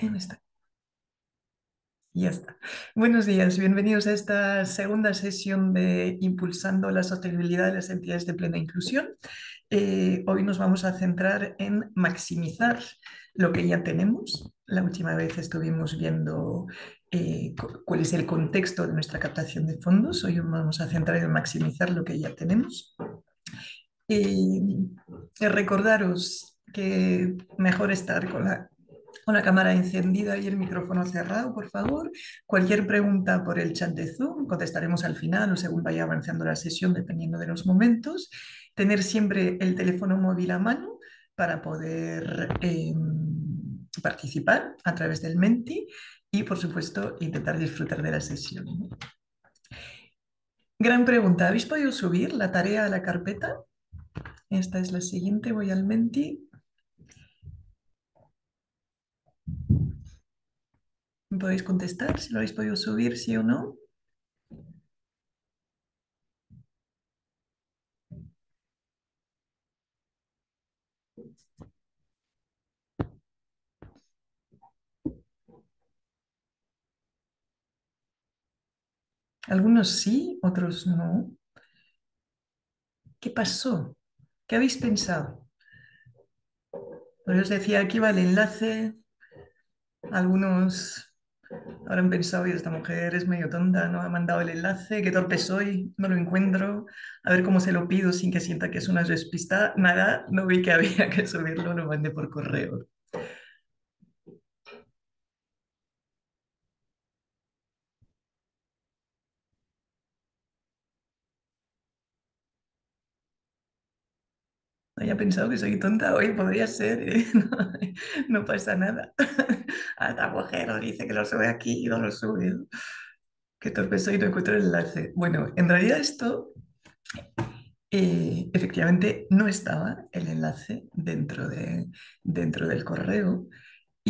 En. Ya está. Buenos días, bienvenidos a esta segunda sesión de Impulsando la sostenibilidad de las entidades de plena inclusión. Eh, hoy nos vamos a centrar en maximizar lo que ya tenemos. La última vez estuvimos viendo eh, cuál es el contexto de nuestra captación de fondos. Hoy nos vamos a centrar en maximizar lo que ya tenemos. Eh, recordaros que mejor estar con la con la cámara encendida y el micrófono cerrado, por favor. Cualquier pregunta por el chat de Zoom, contestaremos al final o según vaya avanzando la sesión, dependiendo de los momentos. Tener siempre el teléfono móvil a mano para poder eh, participar a través del Menti y, por supuesto, intentar disfrutar de la sesión. Gran pregunta. ¿Habéis podido subir la tarea a la carpeta? Esta es la siguiente. Voy al Menti. ¿Me podéis contestar si lo habéis podido subir, sí o no? Algunos sí, otros no. ¿Qué pasó? ¿Qué habéis pensado? Pues os decía, aquí va el enlace. Algunos habrán pensado, y esta mujer es medio tonta, no ha mandado el enlace, qué torpe soy, no lo encuentro, a ver cómo se lo pido sin que sienta que es una despista. Nada, no vi que había que subirlo, lo mandé por correo. Haya pensado que soy tonta hoy, podría ser, ¿eh? no, pasa nada. Hasta mujer dice que lo sube aquí y no lo sube. Qué torpe soy, no encuentro el enlace. Bueno, en realidad esto, eh, efectivamente, no estaba el enlace dentro, de, dentro del correo.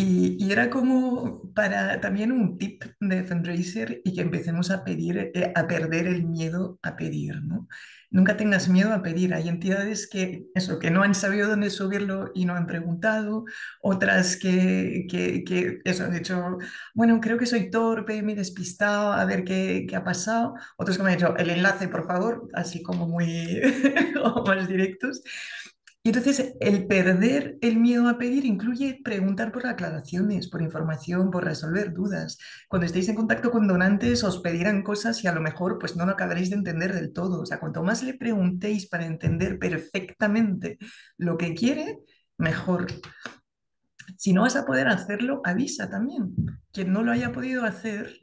Y, era como para también un tip de fundraiser y que empecemos a pedir, eh, a perder el miedo a pedir, ¿no? Nunca tengas miedo a pedir. Hay entidades que, eso, que no han sabido dónde subirlo y no han preguntado, otras que, que, que eso, han dicho, bueno, creo que soy torpe, me he despistado, a ver qué, qué ha pasado. Otros que me han dicho, el enlace, por favor, así como muy más directos. Entonces el perder el miedo a pedir incluye preguntar por aclaraciones, por información, por resolver dudas. Cuando estéis en contacto con donantes os pedirán cosas y a lo mejor pues no lo acabaréis de entender del todo. O sea, cuanto más le preguntéis para entender perfectamente lo que quiere, mejor. Si no vas a poder hacerlo, avisa también. Quien no lo haya podido hacer,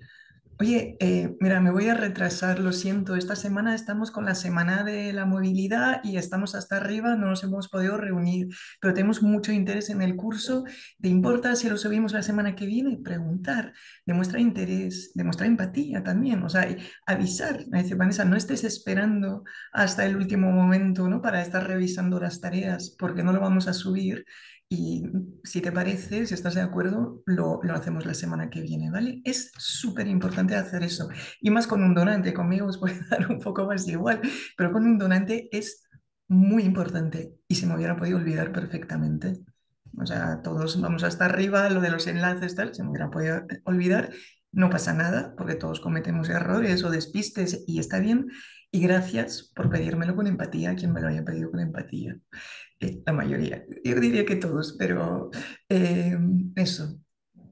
Oye, eh, mira, me voy a retrasar, lo siento. Esta semana estamos con la semana de la movilidad y estamos hasta arriba, no nos hemos podido reunir, pero tenemos mucho interés en el curso. ¿Te importa si lo subimos la semana que viene? Preguntar, demuestra interés, demuestra empatía también, o sea, avisar. Me dice Vanessa, no estés esperando hasta el último momento, ¿no? Para estar revisando las tareas, porque no lo vamos a subir y si te parece, si estás de acuerdo, lo, lo hacemos la semana que viene, ¿vale? Es súper importante hacer eso. Y más con un donante, conmigo os puede dar un poco más igual, pero con un donante es muy importante y se me hubiera podido olvidar perfectamente. O sea, todos vamos hasta arriba, lo de los enlaces, tal, se me hubiera podido olvidar. No pasa nada, porque todos cometemos errores o despistes y está bien. Y gracias por pedírmelo con empatía, quien me lo haya pedido con empatía. Eh, la mayoría, yo diría que todos, pero eh, eso,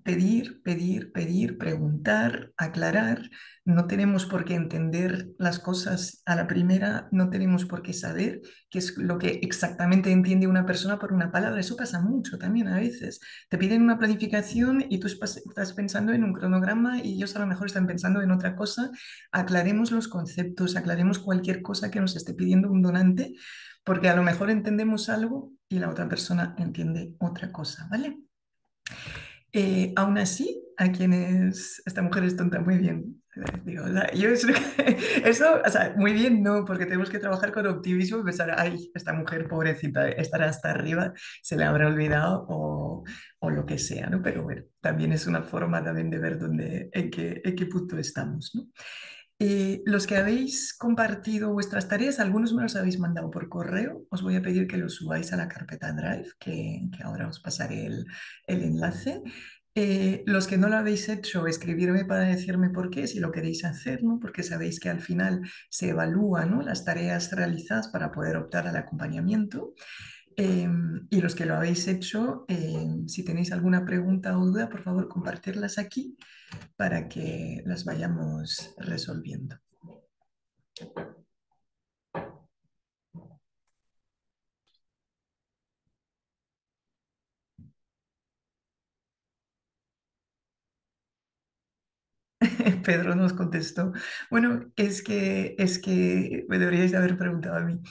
pedir, pedir, pedir, preguntar, aclarar. No tenemos por qué entender las cosas a la primera, no tenemos por qué saber qué es lo que exactamente entiende una persona por una palabra. Eso pasa mucho también a veces. Te piden una planificación y tú estás pensando en un cronograma y ellos a lo mejor están pensando en otra cosa. Aclaremos los conceptos, aclaremos cualquier cosa que nos esté pidiendo un donante, porque a lo mejor entendemos algo y la otra persona entiende otra cosa, ¿vale? Eh, aún así, a quienes esta mujer es tonta, muy bien. Yo eso, o sea, muy bien, no, porque tenemos que trabajar con optimismo y pensar, ay, esta mujer pobrecita estará hasta arriba, se le habrá olvidado o, o lo que sea, ¿no? Pero bueno, también es una forma también de ver dónde, en qué, en qué punto estamos, ¿no? Eh, los que habéis compartido vuestras tareas, algunos me los habéis mandado por correo. Os voy a pedir que los subáis a la carpeta Drive, que, ahora os pasaré el, enlace. Eh, los que no lo habéis hecho, escribirme para decirme por qué, si lo queréis hacer, ¿no? Porque sabéis que al final se evalúan, ¿no? las tareas realizadas para poder optar al acompañamiento. Eh, y los que lo habéis hecho, eh, si tenéis alguna pregunta o duda, por favor, compartirlas aquí para que las vayamos resolviendo. Pedro nos contestó, bueno, es que, es que me deberíais haber preguntado a mí,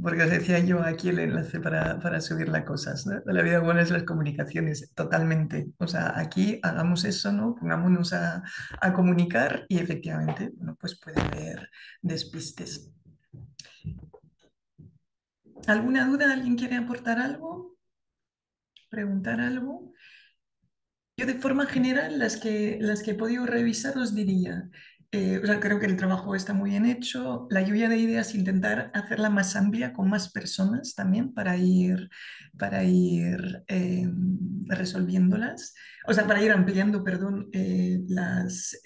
porque os decía yo aquí el enlace para, para subir las cosas. La vida buena es las comunicaciones, totalmente. O sea, aquí hagamos eso, ¿no? Pongámonos a, a comunicar y efectivamente, bueno, pues puede haber despistes. ¿Alguna duda? ¿Alguien quiere aportar algo? ¿Preguntar algo? Yo de forma general, las que, las que he podido revisar os diría, eh, o sea, creo que el trabajo está muy bien hecho, la lluvia de ideas intentar hacerla más amplia con más personas también para ir, para ir eh, resolviéndolas, o sea, para ir ampliando, perdón, eh, las,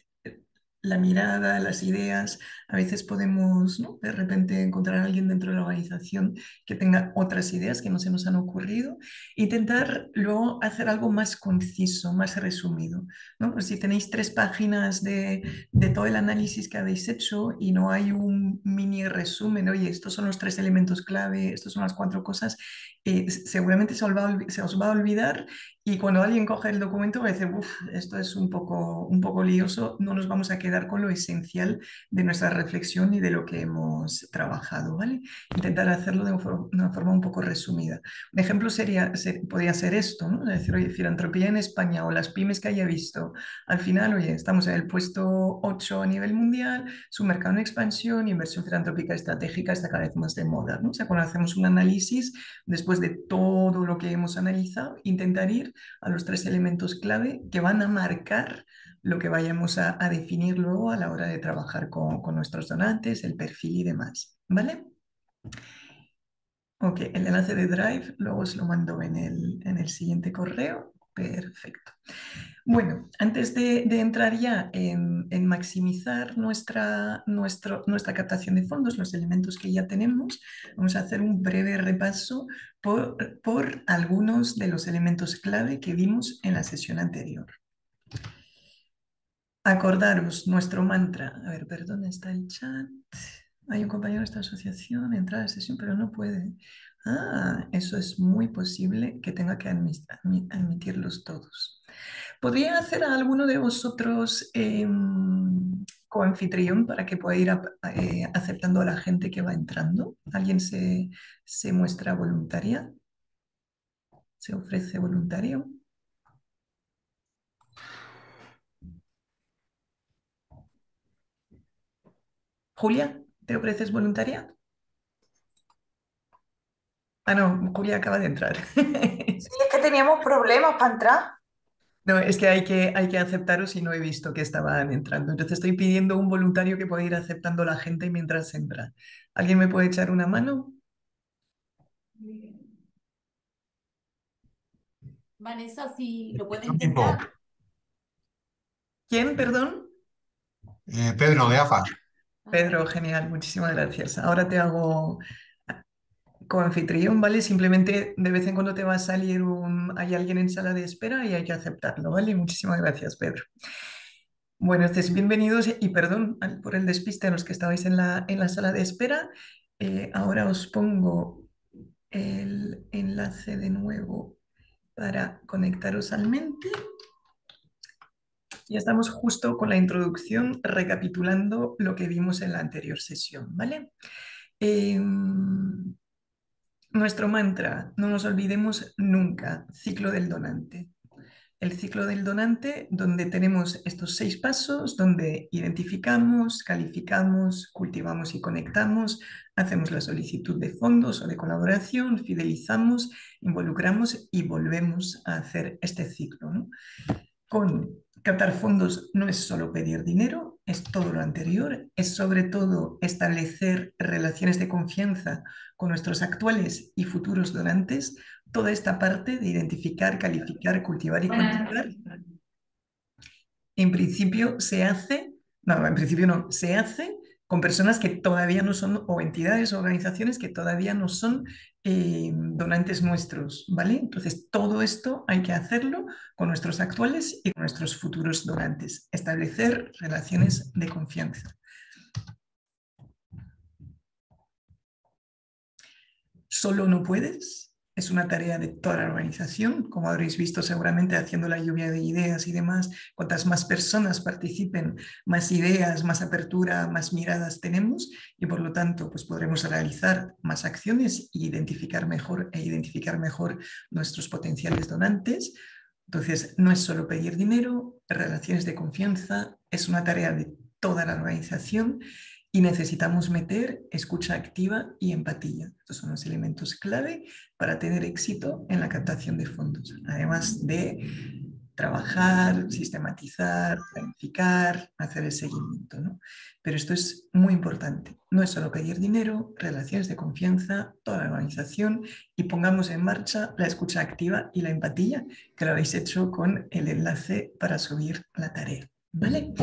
la mirada, las ideas. A veces podemos. De repente encontrar a alguien dentro de la organización que tenga otras ideas que no se nos han ocurrido. Intentar luego hacer algo más conciso, más resumido. ¿no? Pues si tenéis tres páginas de, de, todo el análisis que habéis hecho y no hay un mini resumen, oye, estos son los tres elementos clave, estos son las cuatro cosas, eh, seguramente se os, va, se os, va, a olvidar y cuando alguien coge el documento va a decir, uff, esto es un poco, un poco lioso, no nos vamos a quedar con lo esencial de nuestra reflexión y de lo que hemos trabajado, ¿vale? Intentar hacerlo de una forma un poco resumida. Un ejemplo sería, ser, podría ser esto, ¿no? Es decir, oye, filantropía en España o las pymes que haya visto, al final, oye, estamos en el puesto 8 a nivel mundial, su mercado en expansión, inversión filantrópica estratégica está cada vez más de moda, ¿no? O sea, cuando hacemos un análisis, después de todo lo que hemos analizado, intentar ir a los tres elementos clave que van a marcar lo que vayamos a, a definir luego a la hora de trabajar con, con, nuestros donantes, el perfil y demás. ¿Vale? Ok, el enlace de Drive luego os lo mando en el, en el siguiente correo. Perfecto. Bueno, antes de, entrar ya en, maximizar nuestra, nuestra captación de fondos, los elementos que ya tenemos, vamos a hacer un breve repaso por, por algunos de los elementos clave que vimos en la sesión anterior. Acordaros nuestro mantra. A ver, perdón, está el chat. Hay un compañero de esta asociación, entrar a la sesión, pero no puede. Ah, eso es muy posible que tenga que admitirlos todos. ¿Podría hacer a alguno de vosotros eh, coanfitrión para que pueda ir eh, aceptando a la gente que va entrando? ¿Alguien se, se muestra voluntaria? ¿Se ofrece voluntario? Julia, ¿te ofreces voluntaria? Ah, no, Julia acaba de entrar. Sí, es que teníamos problemas para entrar. No, es que hay que, hay que aceptaros y no he visto que estaban entrando. Entonces estoy pidiendo un voluntario que pueda ir aceptando a la gente mientras entra. ¿Alguien me puede echar una mano? Vanessa, si lo puede intentar. ¿Quién, perdón? Eh, Pedro, de AFA. Pedro, genial, muchísimas gracias. Ahora te hago coanfitrión, ¿vale? Simplemente de vez en cuando te va a salir un... hay alguien en sala de espera y hay que aceptarlo, ¿vale? Muchísimas gracias, Pedro. Bueno, entonces, bienvenidos y perdón por el despiste a los que estabais en la, en la sala de espera. Eh, ahora os pongo el enlace de nuevo para conectaros al mente. Ya estamos justo con la introducción, recapitulando lo que vimos en la anterior sesión, ¿vale? Eh, nuestro mantra, no nos olvidemos nunca, ciclo del donante. El ciclo del donante, donde tenemos estos seis pasos, donde identificamos, calificamos, cultivamos y conectamos, hacemos la solicitud de fondos o de colaboración, fidelizamos, involucramos y volvemos a hacer este ciclo. Con captar fondos no es solo pedir dinero, es todo lo anterior, es sobre todo establecer relaciones de confianza con nuestros actuales y futuros donantes, toda esta parte de identificar, calificar, cultivar y cuantificar en principio se hace, no, en principio no, se hace con personas que todavía no son, o entidades o organizaciones que todavía no son eh, donantes nuestros, ¿vale? Entonces, todo esto hay que hacerlo con nuestros actuales y con nuestros futuros donantes, establecer relaciones de confianza. Solo no puedes, es una tarea de toda la organización, como habréis visto seguramente haciendo la lluvia de ideas y demás. Cuantas más personas participen, más ideas, más apertura, más miradas tenemos y por lo tanto pues podremos realizar más acciones e identificar mejor, e identificar mejor nuestros potenciales donantes. Entonces, no es solo pedir dinero, relaciones de confianza, es una tarea de toda la organización y necesitamos meter escucha activa y empatía. Estos son los elementos clave para tener éxito en la captación de fondos, además de trabajar, sistematizar, planificar, hacer el seguimiento. ¿no? Pero esto es muy importante. No es solo pedir dinero, relaciones de confianza, toda la organización y pongamos en marcha la escucha activa y la empatía, que lo habéis hecho con el enlace para subir la tarea. ¿Vale?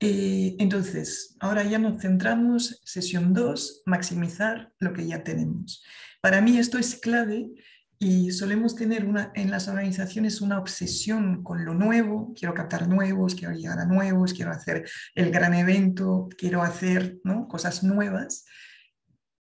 Eh, entonces, ahora ya nos centramos, sesión 2, maximizar lo que ya tenemos. Para mí esto es clave y solemos tener una, en las organizaciones una obsesión con lo nuevo, quiero captar nuevos, quiero llegar a nuevos, quiero hacer el gran evento, quiero hacer ¿no? cosas nuevas.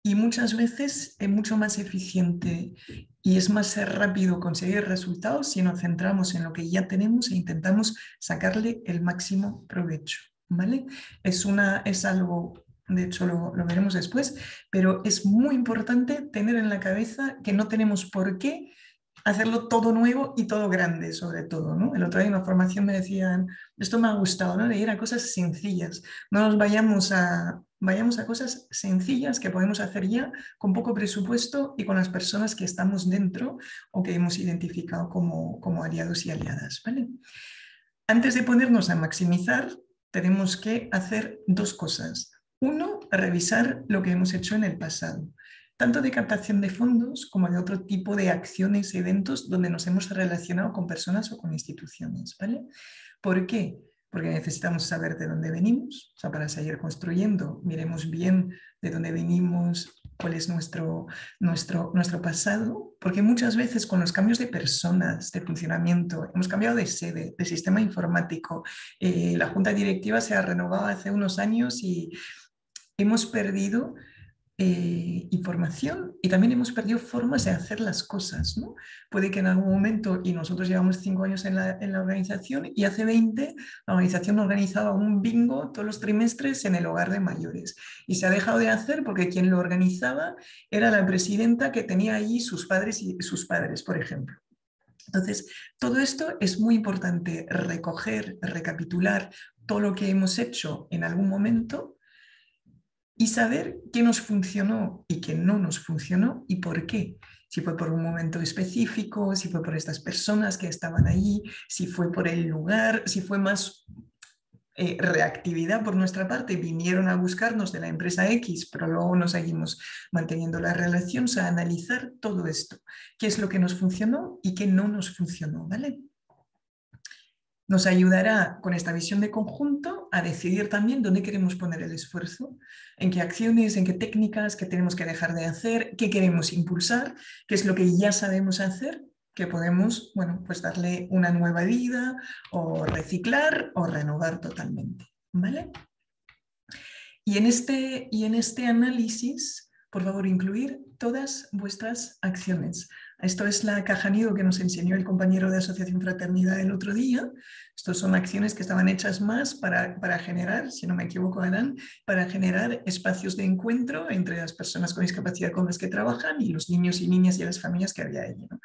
Y muchas veces es mucho más eficiente y es más rápido conseguir resultados si nos centramos en lo que ya tenemos e intentamos sacarle el máximo provecho. ¿vale? Es, una, es algo, de hecho lo, veremos después, pero es muy importante tener en la cabeza que no tenemos por qué hacerlo todo nuevo y todo grande, sobre todo. ¿no? El otro día en la formación me decían, esto me ha gustado, ¿no? de ir a cosas sencillas, no nos vayamos a, vayamos a cosas sencillas que podemos hacer ya con poco presupuesto y con las personas que estamos dentro o que hemos identificado como, como aliados y aliadas. ¿vale? Antes de ponernos a maximizar, tenemos que hacer dos cosas. Uno, revisar lo que hemos hecho en el pasado, tanto de captación de fondos como de otro tipo de acciones, eventos donde nos hemos relacionado con personas o con instituciones. ¿vale? ¿Por qué? Porque necesitamos saber de dónde venimos, o sea, para seguir construyendo, miremos bien de dónde venimos, cuál es nuestro, nuestro, nuestro pasado, porque muchas veces con los cambios de personas, de funcionamiento, hemos cambiado de sede, de sistema informático, eh, la junta directiva se ha renovado hace unos años y hemos perdido eh, información y también hemos perdido formas de hacer las cosas. ¿no? Puede que en algún momento, y nosotros llevamos cinco años en la, en la, organización, y hace 20 la organización organizaba un bingo todos los trimestres en el hogar de mayores. Y se ha dejado de hacer porque quien lo organizaba era la presidenta que tenía allí sus padres y sus padres, por ejemplo. Entonces, todo esto es muy importante, recoger, recapitular todo lo que hemos hecho en algún momento y saber qué nos funcionó y qué no nos funcionó y por qué. Si fue por un momento específico, si fue por estas personas que estaban allí, si fue por el lugar, si fue más eh, reactividad por nuestra parte, vinieron a buscarnos de la empresa X, pero luego nos seguimos manteniendo la relación, o sea, analizar todo esto, qué es lo que nos funcionó y qué no nos funcionó, ¿vale? Nos ayudará con esta visión de conjunto a decidir también dónde queremos poner el esfuerzo, en qué acciones, en qué técnicas, qué tenemos que dejar de hacer, qué queremos impulsar, qué es lo que ya sabemos hacer, que podemos, bueno, pues darle una nueva vida o reciclar o renovar totalmente, ¿vale? Y en este, y en este análisis, por favor, incluir todas vuestras acciones, esto es la caja nido que nos enseñó el compañero de Asociación Fraternidad el otro día. Estas son acciones que estaban hechas más para, para, generar, si no me equivoco, Adán, para generar espacios de encuentro entre las personas con discapacidad con las que trabajan y los niños y niñas y las familias que había allí. ¿no?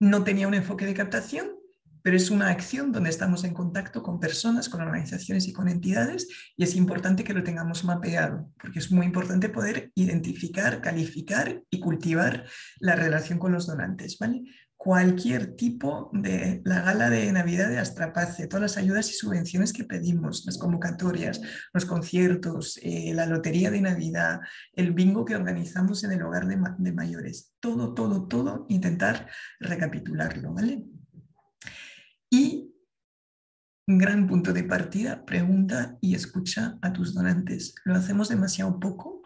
no tenía un enfoque de captación, pero es una acción donde estamos en contacto con personas, con organizaciones y con entidades y es importante que lo tengamos mapeado, porque es muy importante poder identificar, calificar y cultivar la relación con los donantes. ¿vale? Cualquier tipo de la gala de Navidad de Astrapace, todas las ayudas y subvenciones que pedimos, las convocatorias, los conciertos, eh, la lotería de Navidad, el bingo que organizamos en el hogar de, de mayores, todo, todo, todo, intentar recapitularlo, ¿vale? Y gran punto de partida, pregunta y escucha a tus donantes. Lo hacemos demasiado poco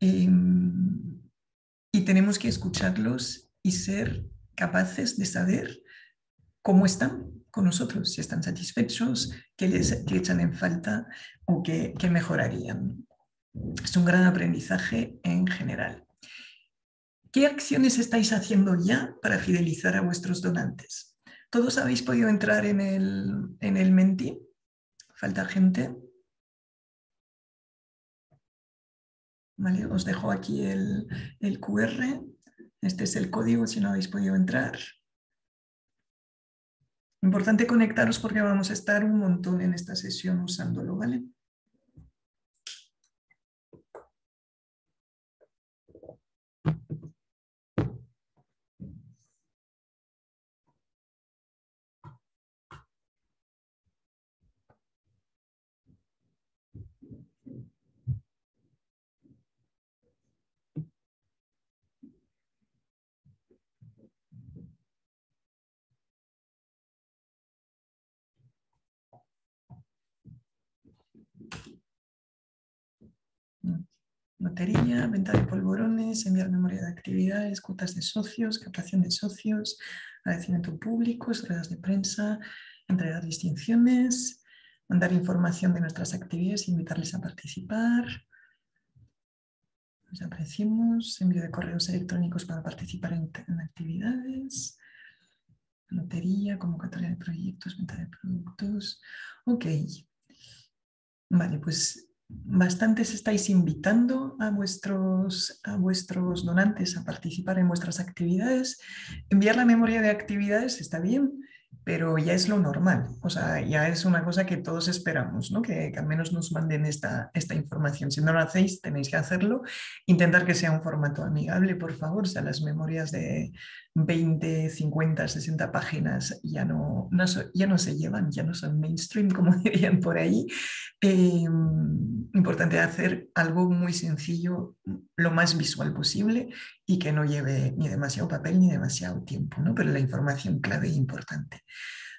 em, y tenemos que escucharlos y ser capaces de saber cómo están con nosotros, si están satisfechos, qué les echan en falta o qué, qué mejorarían. Es un gran aprendizaje en general. ¿Qué acciones estáis haciendo ya para fidelizar a vuestros donantes? ¿Todos habéis podido entrar en el, en el Menti? ¿Falta gente? Vale, os dejo aquí el, el QR. Este es el código si no habéis podido entrar. Importante conectaros porque vamos a estar un montón en esta sesión usándolo, ¿vale? Lotería, venta de polvorones, enviar memoria de actividades, cuotas de socios, captación de socios, agradecimiento público, ruedas de prensa, entregar distinciones, mandar información de nuestras actividades, invitarles a participar. Ya apreciamos, envío de correos electrónicos para participar en, en actividades, lotería, convocatoria de proyectos, venta de productos. Ok. Vale, pues bastantes estáis invitando a vuestros, a vuestros donantes a participar en vuestras actividades. Enviar la memoria de actividades está bien, pero ya es lo normal, o sea, ya es una cosa que todos esperamos, ¿no? que, al menos nos manden esta, esta información. Si no lo hacéis, tenéis que hacerlo. Intentar que sea un formato amigable, por favor, o sea, las memorias de 20, 50, 60 páginas ya no, ya no se llevan, ya no son mainstream, como dirían por ahí. Em, importante hacer algo muy sencillo, lo más visual posible y que no lleve ni demasiado papel ni demasiado tiempo, ¿no? pero la información clave e importante.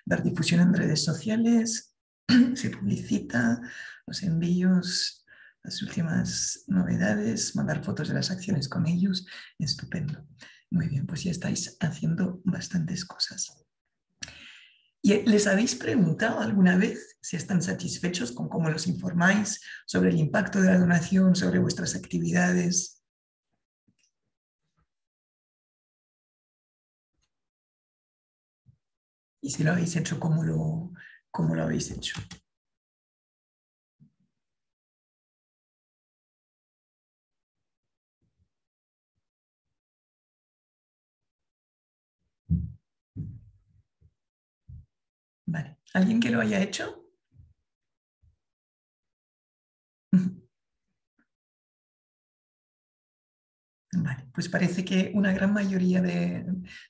Dar difusión en redes sociales, se publicita, los envíos, las últimas novedades, mandar fotos de las acciones con ellos, estupendo. Muy bien, pues ya estáis haciendo bastantes cosas. ¿Y les habéis preguntado alguna vez si están satisfechos con cómo los informáis sobre el impacto de la donación, sobre vuestras actividades? Y si lo habéis hecho, ¿cómo lo, cómo lo habéis hecho? Vale. ¿Alguien que lo haya hecho? Vale, pues parece que una gran mayoría de,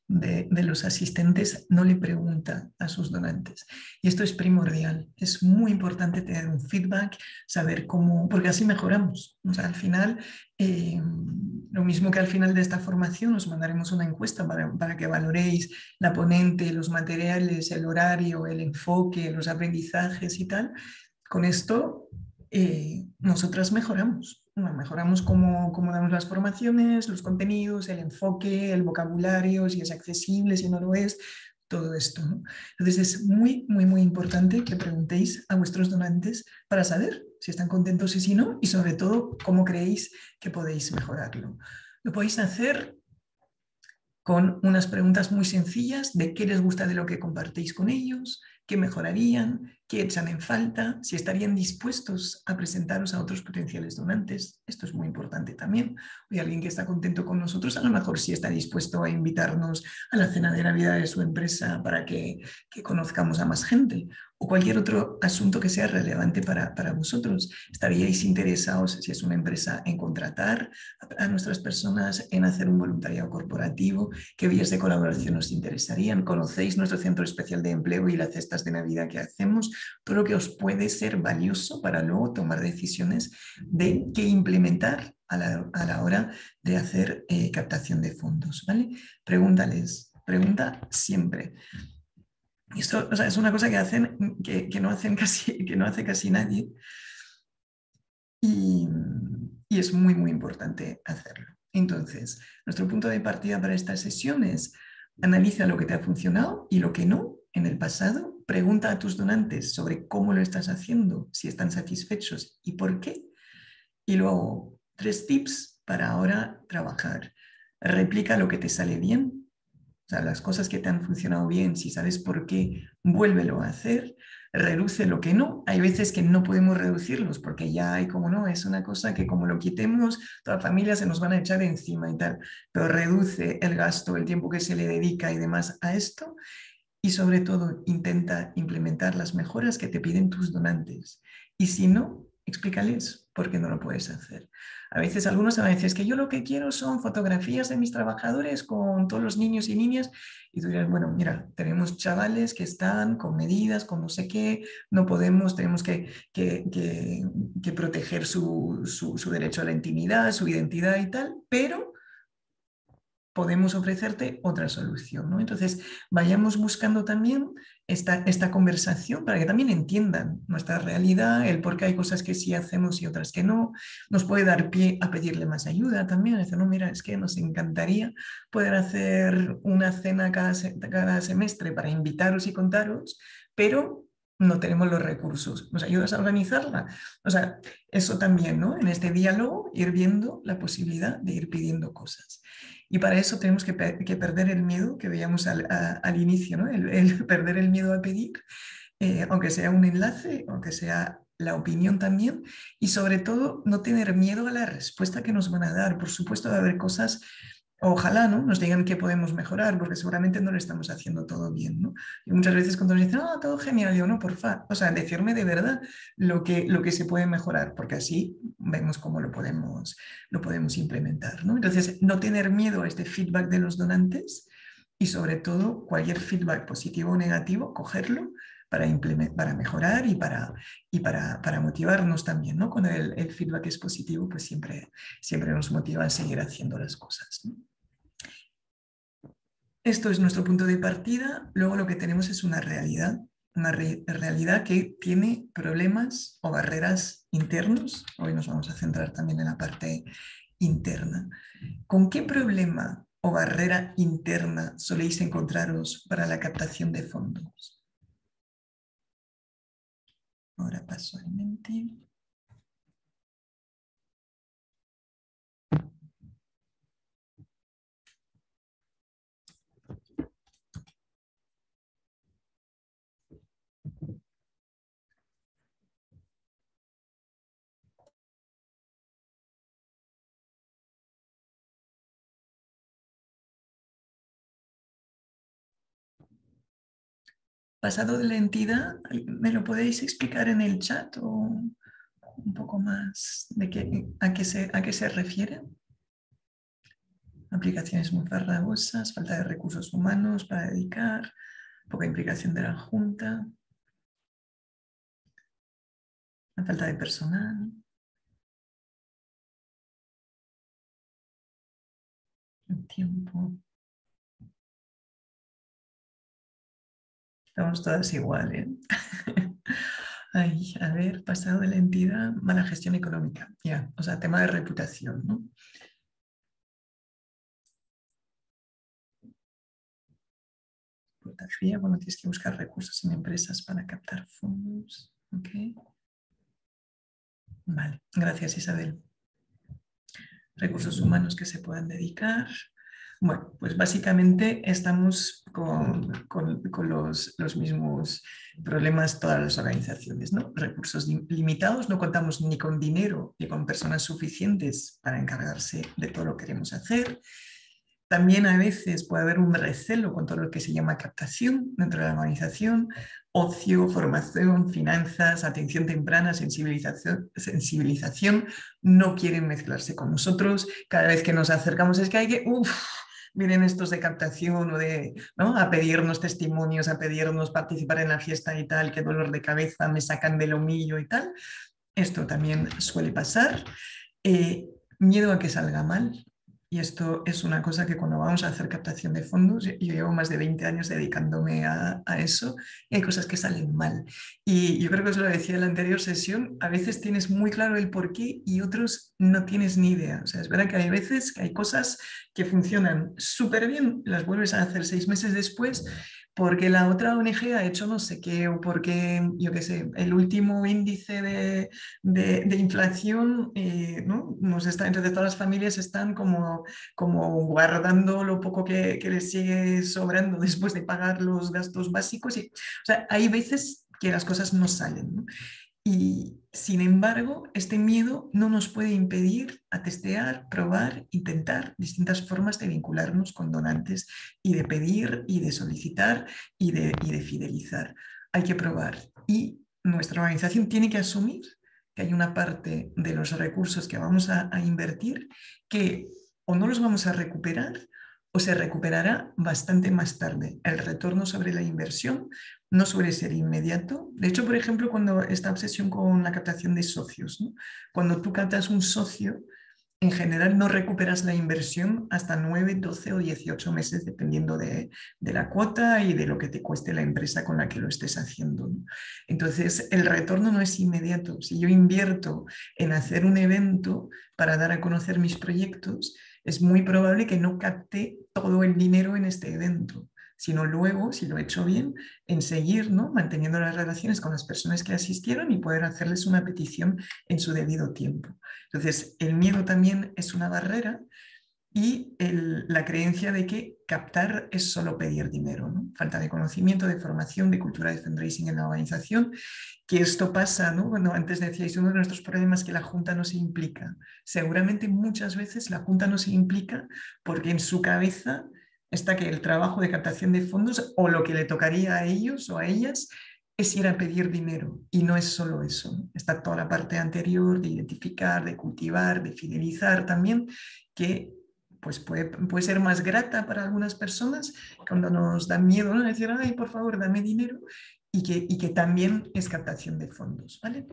los asistentes no le pregunta a sus donantes. Y esto es primordial. Es muy importante tener un feedback, saber cómo, porque así mejoramos. O sea, al final, eh, lo mismo que al final de esta formación, os mandaremos una encuesta para, que valoréis la ponente, los materiales, el horario, el enfoque, los aprendizajes y tal. Con esto, eh, nosotras mejoramos mejoramos cómo, cómo, damos las formaciones, los contenidos, el enfoque, el vocabulario, si es accesible, si no lo es, todo esto. Entonces es muy, muy, muy importante que preguntéis a vuestros donantes para saber si están contentos y si no, y sobre todo cómo creéis que podéis mejorarlo. Lo podéis hacer con unas preguntas muy sencillas de qué les gusta de lo que compartéis con ellos, qué mejorarían, qué echan en falta, si estarían dispuestos a presentaros a otros potenciales donantes. Esto es muy importante también. Hay alguien que está contento con nosotros, a lo mejor sí está dispuesto a invitarnos a la cena de Navidad de su empresa para que, conozcamos a más gente o cualquier otro asunto que sea relevante para, para, vosotros. ¿Estaríais interesados, si es una empresa, en contratar a, nuestras personas, en hacer un voluntariado corporativo? ¿Qué vías de colaboración os interesarían? ¿Conocéis nuestro centro especial de empleo y las de Navidad que hacemos? Lo que os puede ser valioso para luego tomar decisiones de qué implementar a la, a la hora de hacer eh, captación de fondos. ¿vale? Pregúntales, pregunta siempre. Esto es una cosa que, hacen, que, que, no hacen casi, que no hace casi nadie. Y, y es muy, muy importante hacerlo. Entonces, nuestro punto de partida para esta sesión es analiza lo que te ha funcionado y lo que no en el pasado. Pregunta a tus donantes sobre cómo lo estás haciendo, si están satisfechos y por qué. Y luego, tres tips para ahora trabajar. Replica lo que te sale bien, o sea, las cosas que te han funcionado bien, si sabes por qué, vuélvelo a hacer. Reduce lo que no. Hay veces que no podemos reducirlos porque ya hay como no, es una cosa que como lo quitemos, toda la familia se nos van a echar encima y tal. Pero reduce el gasto, el tiempo que se le dedica y demás a esto. Y sobre todo, intenta implementar las mejoras que te piden tus donantes. Y si no, explícales por qué no lo puedes hacer. A veces algunos van a decir, es que yo lo que quiero son fotografías de mis trabajadores con todos los niños y niñas. Y tú dirás, bueno, mira, tenemos chavales que están con medidas, con no sé qué, no podemos, tenemos que, que, que, proteger su, su, su derecho a la intimidad, su identidad y tal, pero podemos ofrecerte otra solución. ¿no? Entonces, vayamos buscando también esta, esta conversación para que también entiendan nuestra realidad, el por qué hay cosas que sí hacemos y otras que no. Nos puede dar pie a pedirle más ayuda también, decir, no, mira, es que nos encantaría poder hacer una cena cada, cada semestre para invitaros y contaros, pero no tenemos los recursos. ¿Nos ayudas a organizarla? O sea, eso también, ¿no? En este diálogo, ir viendo la posibilidad de ir pidiendo cosas. Y para eso tenemos que, perder el miedo que veíamos al, inicio, ¿no? el, perder el miedo a pedir, eh, aunque sea un enlace, aunque sea la opinión también, y sobre todo no tener miedo a la respuesta que nos van a dar. Por supuesto, va a haber cosas Ojalá ¿no? nos digan qué podemos mejorar, porque seguramente no lo estamos haciendo todo bien. ¿no? Y muchas veces cuando nos dicen, ah, todo genial, yo no, porfa, o sea, decirme de verdad lo que, lo que se puede mejorar, porque así vemos cómo lo podemos, lo podemos implementar. ¿no? Entonces, no tener miedo a este feedback de los donantes y sobre todo cualquier feedback positivo o negativo, cogerlo para, mejorar y, para, y para, para motivarnos también. ¿no? Cuando el, el, feedback es positivo, pues siempre, siempre nos motiva a seguir haciendo las cosas. Esto es nuestro punto de partida. Luego lo que tenemos es una realidad, una re realidad que tiene problemas o barreras internos. Hoy nos vamos a centrar también en la parte interna. ¿Con qué problema o barrera interna soléis encontraros para la captación de fondos? Ahora paso al mente. Pasado de la entidad, ¿me lo podéis explicar en el chat o un poco más de qué, a, qué se, a qué se refiere? Aplicaciones muy farragosas, falta de recursos humanos para dedicar, poca implicación de la Junta, la falta de personal. El tiempo. Estamos todas iguales. a ver, pasado de la entidad, mala gestión económica. Ya, o sea, tema de reputación, ¿no? bueno, tienes que buscar recursos en empresas para captar fondos. Ok. Vale, gracias Isabel. Recursos humanos que se puedan dedicar. Bueno, pues básicamente estamos con, los, mismos problemas todas las organizaciones, ¿no? Recursos limitados, no contamos ni con dinero ni con personas suficientes para encargarse de todo lo que queremos hacer. También a veces puede haber un recelo con todo lo que se llama captación dentro de la organización, ocio, formación, finanzas, atención temprana, sensibilización, sensibilización, no quieren mezclarse con nosotros. Cada vez que nos acercamos es que hay que, uff, miren estos de captación o de, ¿no? A pedirnos testimonios, a pedirnos participar en la fiesta y tal, qué dolor de cabeza, me sacan del humillo y tal. Esto también suele pasar. Eh, miedo a que salga mal. Y esto es una cosa que cuando vamos a hacer captación de fondos, yo llevo más de 20 años dedicándome a, eso y hay cosas que salen mal. Y yo creo que os lo decía en la anterior sesión, a veces tienes muy claro el por qué y otros no tienes ni idea. O sea, es verdad que hay veces que hay cosas que funcionan súper bien, las vuelves a hacer seis meses después porque la otra ONG ha hecho no sé qué, o porque, yo qué sé, el último índice de, de, inflación, eh, ¿no? Nos está, entonces todas las familias están como, como guardando lo poco que, que, les sigue sobrando después de pagar los gastos básicos. Y, o sea, hay veces que las cosas no salen. Y sin embargo, este miedo no nos puede impedir a testear, probar, intentar distintas formas de vincularnos con donantes y de pedir y de solicitar y de, de fidelizar. Hay que probar. Y nuestra organización tiene que asumir que hay una parte de los recursos que vamos a invertir que o no los vamos a recuperar o se recuperará bastante más tarde. El retorno sobre la inversión no suele ser inmediato. De hecho, por ejemplo, cuando esta obsesión con la captación de socios, cuando tú captas un socio, en general no recuperas la inversión hasta 9, 12 o 18 meses, dependiendo de, la cuota y de lo que te cueste la empresa con la que lo estés haciendo. Entonces, el retorno no es inmediato. Si yo invierto en hacer un evento para dar a conocer mis proyectos, es muy probable que no capte todo el dinero en este evento, sino luego, si lo he hecho bien, en seguir ¿no? manteniendo las relaciones con las personas que asistieron y poder hacerles una petición en su debido tiempo. Entonces, el miedo también es una barrera y la creencia de que captar es solo pedir dinero, ¿no? falta de conocimiento, de formación, de cultura de fundraising en la organización, que esto pasa, ¿no? Bueno, antes decíais, uno de nuestros problemas es que la Junta no se implica. Seguramente muchas veces la Junta no se implica porque en su cabeza está que el trabajo de captación de fondos o lo que le tocaría a ellos o a ellas es ir a pedir dinero y no es solo eso, está toda la parte anterior de identificar, de cultivar, de fidelizar también, que pues puede, puede, ser más grata para algunas personas cuando nos dan miedo, ¿no? Decir, ay, por favor, dame dinero, y que, y que también es captación de fondos, ¿vale?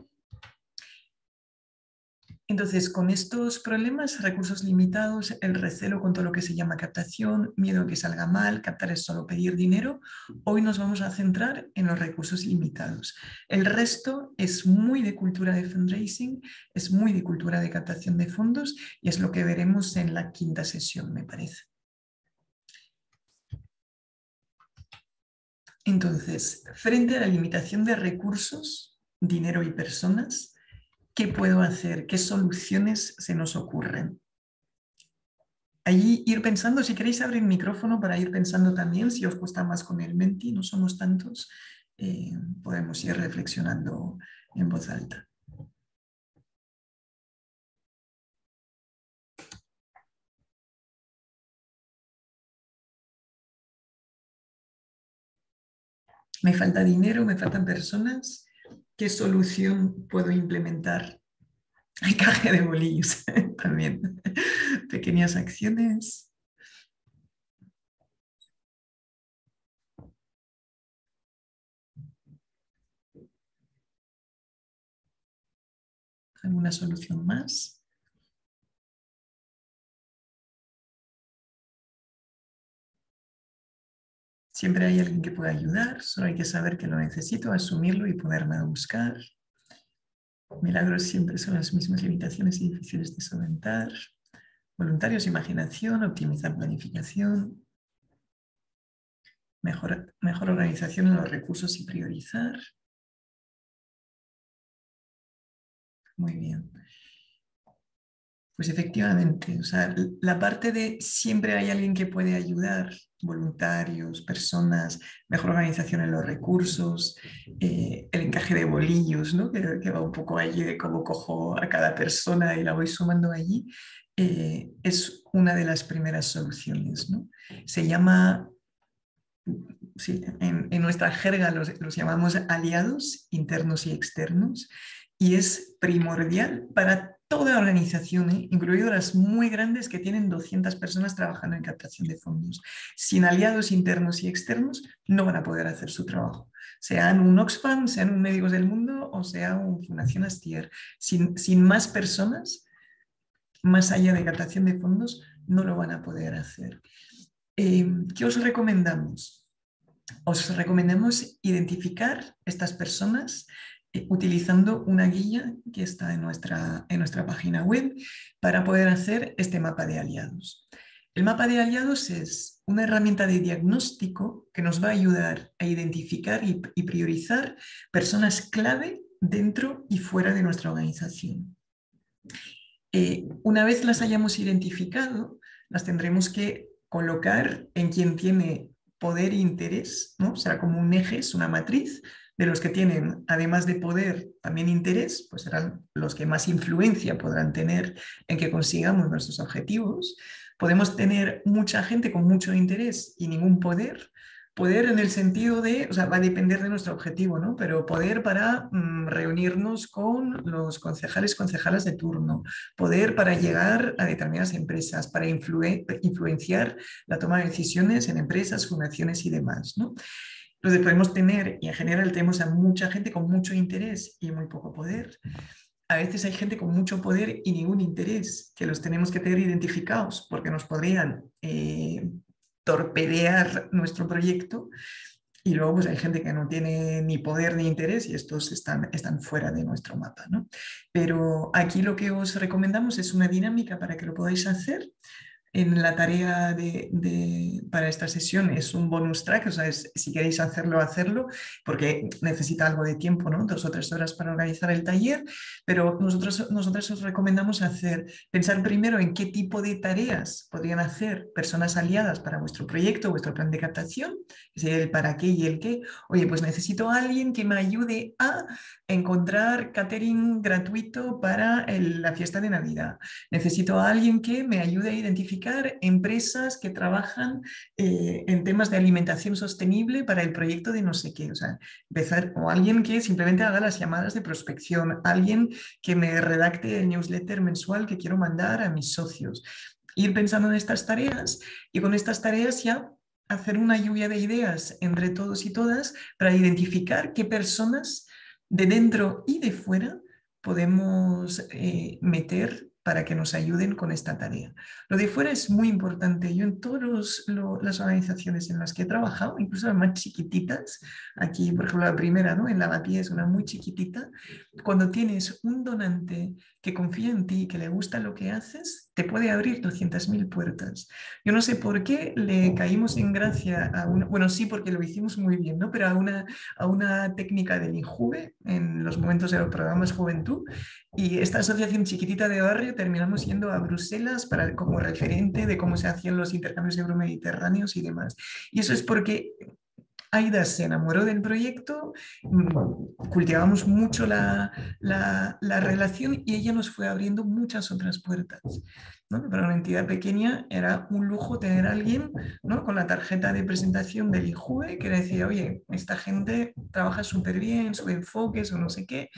Entonces, con estos problemas, recursos limitados, el recelo con todo lo que se llama captación, miedo a que salga mal, captar es solo pedir dinero, hoy nos vamos a centrar en los recursos limitados. El resto es muy de cultura de fundraising, es muy de cultura de captación de fondos y es lo que veremos en la quinta sesión, me parece. Entonces, frente a la limitación de recursos, dinero y personas, ¿Qué puedo hacer? ¿Qué soluciones se nos ocurren? Allí ir pensando, si queréis abrir micrófono para ir pensando también, si os cuesta más con el menti, no somos tantos, eh, podemos ir reflexionando en voz alta. Me falta dinero, me faltan personas. ¿Qué solución puedo implementar? Encaje de bolillos también. Pequeñas acciones. ¿Alguna solución más? Siempre hay alguien que pueda ayudar, solo hay que saber que lo necesito, asumirlo y poderme buscar. Milagros siempre son las mismas limitaciones y difíciles de solventar. Voluntarios, imaginación, optimizar planificación. Mejor, mejor organización en los recursos y priorizar. Muy bien. Pues efectivamente, o sea, la parte de siempre hay alguien que puede ayudar, voluntarios, personas, mejor organización en los recursos, eh, el encaje de bolillos, ¿no? que, va un poco allí de cómo cojo a cada persona y la voy sumando allí, eh, es una de las primeras soluciones. ¿no? Se llama, en, en, nuestra jerga los, los llamamos aliados internos y externos, y es primordial para toda organización, incluido las muy grandes que tienen 200 personas trabajando en captación de fondos. Sin aliados internos y externos no van a poder hacer su trabajo. Sean un Oxfam, sean un Médicos del Mundo o sea un Fundación Astier. Sin, sin más personas, más allá de captación de fondos, no lo van a poder hacer. Eh, ¿Qué os recomendamos? Os recomendamos identificar estas personas utilizando una guía que está en nuestra, en nuestra página web para poder hacer este mapa de aliados. El mapa de aliados es una herramienta de diagnóstico que nos va a ayudar a identificar y, y priorizar personas clave dentro y fuera de nuestra organización. Eh, una vez las hayamos identificado, las tendremos que colocar en quien tiene poder e interés, ¿no? será como un eje, es una matriz de los que tienen, además de poder, también interés, pues serán los que más influencia podrán tener en que consigamos nuestros objetivos. Podemos tener mucha gente con mucho interés y ningún poder, Poder en el sentido de, o sea, va a depender de nuestro objetivo, ¿no? Pero poder para mm, reunirnos con los concejales, concejalas de turno, poder para llegar a determinadas empresas, para influenciar la toma de decisiones en empresas, fundaciones y demás, ¿no? Entonces podemos tener, y en general tenemos a mucha gente con mucho interés y muy poco poder. A veces hay gente con mucho poder y ningún interés, que los tenemos que tener identificados porque nos podrían eh, torpedear nuestro proyecto y luego pues hay gente que no tiene ni poder ni interés y estos están, están fuera de nuestro mapa. ¿no? Pero aquí lo que os recomendamos es una dinámica para que lo podáis hacer en la tarea de, para esta sesión es un bonus track, o sea, si queréis hacerlo, hacerlo, porque necesita algo de tiempo, ¿no? Dos o tres horas para organizar el taller, pero nosotros, nosotros os recomendamos hacer, pensar primero en qué tipo de tareas podrían hacer personas aliadas para vuestro proyecto, vuestro plan de captación, es el para qué y el qué. Oye, pues necesito a alguien que me ayude a encontrar catering gratuito para la fiesta de Navidad. Necesito a alguien que me ayude a identificar empresas que trabajan eh, en temas de alimentación sostenible para el proyecto de no sé qué. O sea, empezar, o alguien que simplemente haga las llamadas de prospección, alguien que me redacte el newsletter mensual que quiero mandar a mis socios. Ir pensando en estas tareas y con estas tareas ya hacer una lluvia de ideas entre todos y todas para identificar qué personas de dentro y de fuera podemos eh, meter para que nos ayuden con esta tarea. Lo de fuera es muy importante. Yo en todas las organizaciones en las que he trabajado, incluso las más chiquititas, aquí por ejemplo la primera, ¿no? en la es una muy chiquitita, cuando tienes un donante que confía en ti, que le gusta lo que haces, te puede abrir 200.000 puertas. Yo no sé por qué le caímos en gracia a una, bueno, sí porque lo hicimos muy bien, ¿no? pero a una, a una técnica del INJUVE en los momentos de los programas Juventud y esta asociación chiquitita de barrio terminamos yendo a Bruselas para, como referente de cómo se hacían los intercambios euromediterráneos y demás. Y eso es porque Aida se enamoró del proyecto, mm, cultivamos mucho la, la, relación y ella nos fue abriendo muchas otras puertas. ¿no? Para una entidad pequeña era un lujo tener a alguien ¿no? con la tarjeta de presentación del IJUE que decía, oye, esta gente trabaja súper bien, su enfoque, su no sé qué,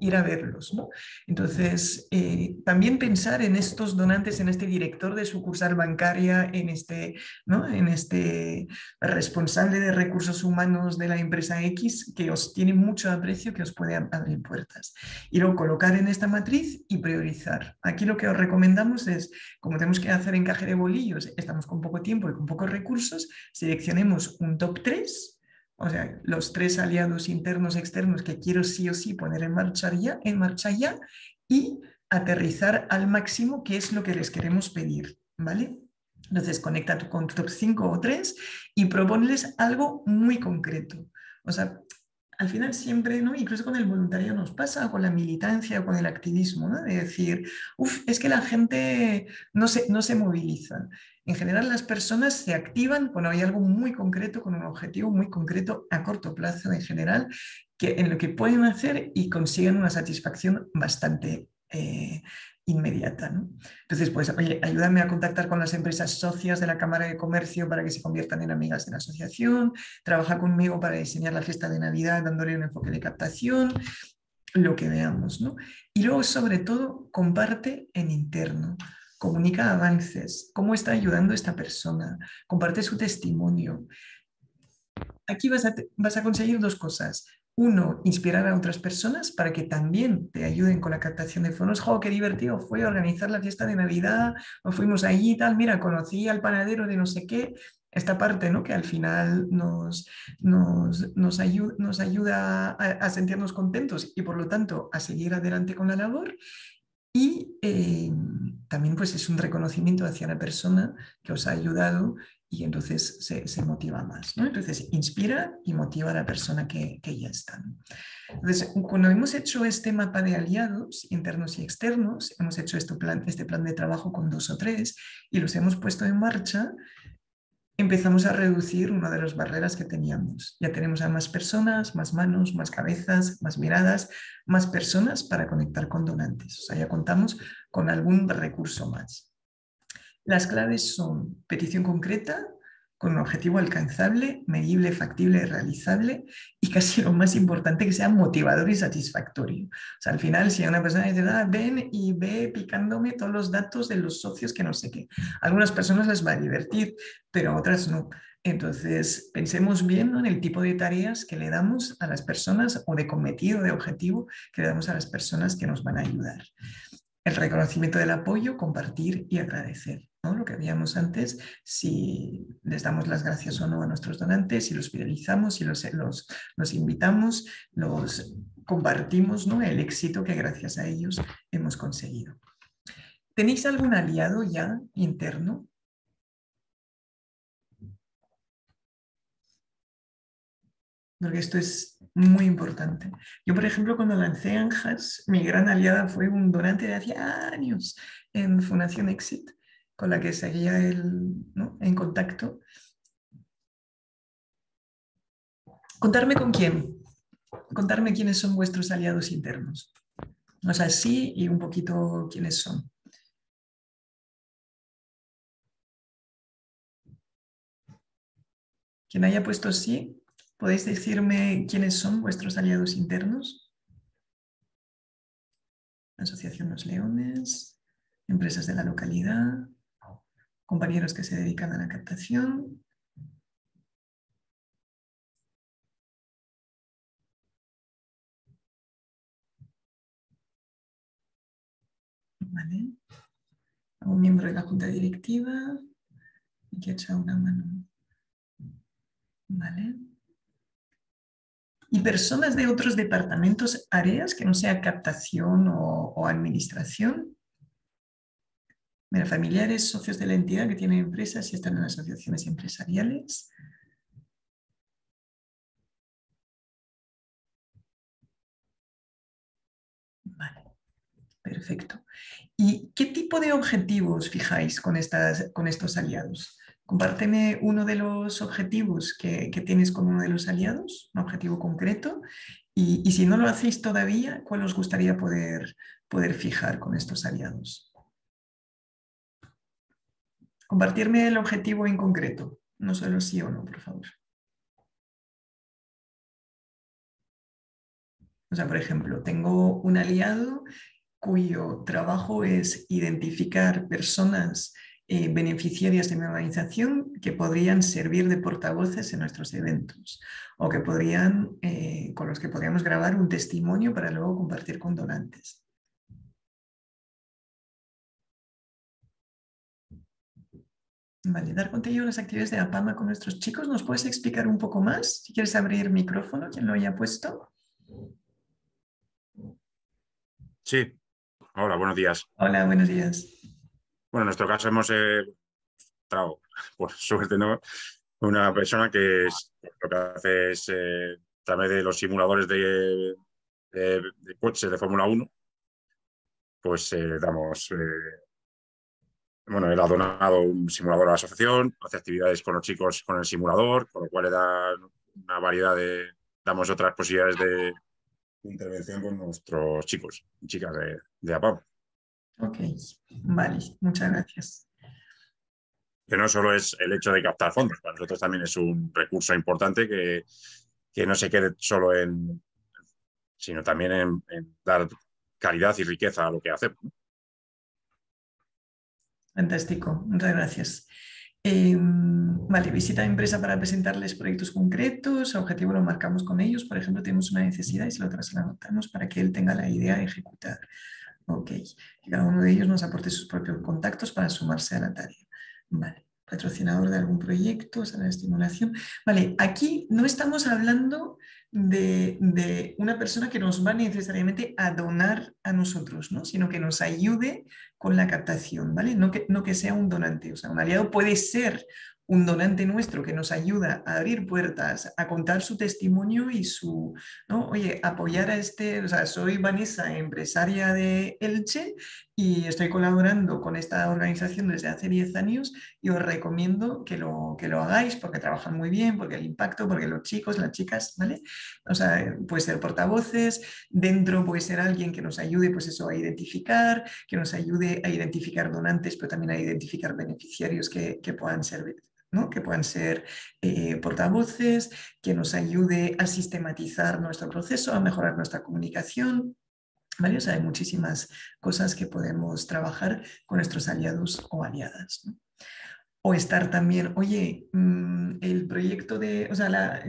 ir a verlos. ¿no? Entonces, eh, también pensar en estos donantes, en este director de sucursal bancaria, en este, ¿no? en este responsable de recursos humanos de la empresa X, que os tiene mucho aprecio, que os puede abrir puertas. Y luego colocar en esta matriz y priorizar. Aquí lo que os recomendamos es, como tenemos que hacer encaje de bolillos, estamos con poco tiempo y con pocos recursos, seleccionemos un top 3 o sea, los tres aliados internos externos que quiero sí o sí poner en marcha ya, en marcha ya y aterrizar al máximo qué es lo que les queremos pedir, ¿vale? Entonces conecta tu, con top 5 o 3 y proponles algo muy concreto. O sea, al final siempre, ¿no? incluso con el voluntario nos pasa, con la militancia, con el activismo, ¿no? de decir, uff, es que la gente no se, no se moviliza. En general, las personas se activan cuando hay algo muy concreto, con un objetivo muy concreto a corto plazo en general, que, en lo que pueden hacer y consiguen una satisfacción bastante eh, inmediata. Entonces, pues, ayúdame a contactar con las empresas socias de la Cámara de Comercio para que se conviertan en amigas de la asociación, trabaja conmigo para diseñar la fiesta de Navidad dándole un enfoque de captación, lo que veamos. ¿no? Y luego, sobre todo, comparte en interno comunica avances, cómo está ayudando esta persona, comparte su testimonio. Aquí vas a, a conseguir dos cosas. Uno, inspirar a otras personas para que también te ayuden con la captación de fondos. ¡Jo, qué divertido fue organizar la fiesta de Navidad! O fuimos allí y tal, mira, conocí al panadero de no sé qué. Esta parte, ¿no? Que al final nos, nos, nos, ayuda, nos a, a sentirnos contentos y por lo tanto a seguir adelante con la labor. Y eh, también pues es un reconocimiento hacia la persona que os ha ayudado y entonces se, motiva más. ¿no? Entonces inspira y motiva a la persona que, que ya está. Entonces, cuando hemos hecho este mapa de aliados internos y externos, hemos hecho este plan, este plan de trabajo con dos o tres y los hemos puesto en marcha, empezamos a reducir una de las barreras que teníamos. Ya tenemos a más personas, más manos, más cabezas, más miradas, más personas para conectar con donantes. O sea, ya contamos con algún recurso más. Las claves son petición concreta, con un objetivo alcanzable, medible, factible, realizable y casi lo más importante que sea motivador y satisfactorio. O sea, al final, si una persona dice, ah, ven y ve picándome todos los datos de los socios que no sé qué, algunas personas les va a divertir, pero otras no. Entonces, pensemos bien en el tipo de tareas que le damos a las personas o de cometido, de objetivo que le damos a las personas que nos van a ayudar. El reconocimiento del apoyo, compartir y agradecer. Lo que habíamos antes, si les damos las gracias o no a nuestros donantes, si los fidelizamos, si los, los, invitamos, los compartimos ¿no? el éxito que gracias a ellos hemos conseguido. ¿Tenéis algún aliado ya interno? Porque esto es muy importante. Yo, por ejemplo, cuando lancé Anjas, mi gran aliada fue un donante de hace años en Fundación Exit con la que seguía en contacto. Contarme con quién, contarme quiénes son vuestros aliados internos. O sea, sí y un poquito quiénes son. Quien haya puesto sí, ¿podéis decirme quiénes son vuestros aliados internos? Asociación Los Leones, empresas de la localidad, compañeros que se dedican a la captación. Vale. Un miembro de la junta directiva y que echa una mano. Vale. Y personas de otros departamentos, áreas que no sea captación o, administración, Mira, familiares, socios de la entidad que tienen empresas y están en asociaciones empresariales. Vale, perfecto. ¿Y qué tipo de objetivos fijáis con, estas, con estos aliados? Compárteme uno de los objetivos que, tienes con uno de los aliados, un objetivo concreto, y, si no lo hacéis todavía, ¿cuál os gustaría poder, poder fijar con estos aliados? Compartirme el objetivo en concreto, no solo sí o no, por favor. O sea, por ejemplo, tengo un aliado cuyo trabajo es identificar personas eh, beneficiarias de mi organización que podrían servir de portavoces en nuestros eventos o que podrían, eh, con los que podríamos grabar un testimonio para luego compartir con donantes. Vale, dar contenido a las actividades de APAMA con nuestros chicos. ¿Nos puedes explicar un poco más? Si quieres abrir micrófono, quien lo haya puesto. Sí. Hola, buenos días. Hola, buenos días. Bueno, en nuestro caso hemos eh, por suerte, ¿no? Una persona que lo que hace es, eh, a de los simuladores de, coches de Fórmula 1, pues eh, damos eh, bueno, él ha donado un simulador a la asociación, hace actividades con los chicos con el simulador, con lo cual le da una variedad de, damos otras posibilidades de intervención con nuestros chicos y chicas de, de. Ok, vale, muchas gracias. Que no solo es el hecho de captar fondos, para nosotros también es un recurso importante que, que no se quede solo en, sino también en, en dar calidad y riqueza a lo que hacemos. Fantástico, muchas gracias. Eh, vale, visita a empresa para presentarles proyectos concretos, objetivo lo marcamos con ellos, por ejemplo, tenemos una necesidad y se lo trasladamos para que él tenga la idea de ejecutar. Ok, que cada uno de ellos nos aporte sus propios contactos para sumarse a la tarea. Vale, patrocinador de algún proyecto, sala de estimulación. Vale, aquí no estamos hablando de, de, una persona que nos va necesariamente a donar a nosotros, ¿no? sino que nos ayude con la captación, ¿vale? No que, no que sea un donante, o sea, un aliado puede ser un donante nuestro que nos ayuda a abrir puertas, a contar su testimonio y su, ¿no? Oye, apoyar a este, o sea, soy Vanessa, empresaria de Elche y estoy colaborando con esta organización desde hace 10 años y os recomiendo que lo, que lo hagáis porque trabajan muy bien, porque el impacto, porque los chicos, las chicas, ¿vale? O sea, puede ser portavoces, dentro puede ser alguien que nos ayude, pues eso, a identificar, que nos ayude a identificar donantes, pero también a identificar beneficiarios que, que puedan servir que puedan ser eh, portavoces, que nos ayude a sistematizar nuestro proceso, a mejorar nuestra comunicación. ¿vale? Hay muchísimas cosas que podemos trabajar con nuestros aliados o aliadas. O estar también, oye, mm, el proyecto de, o sea,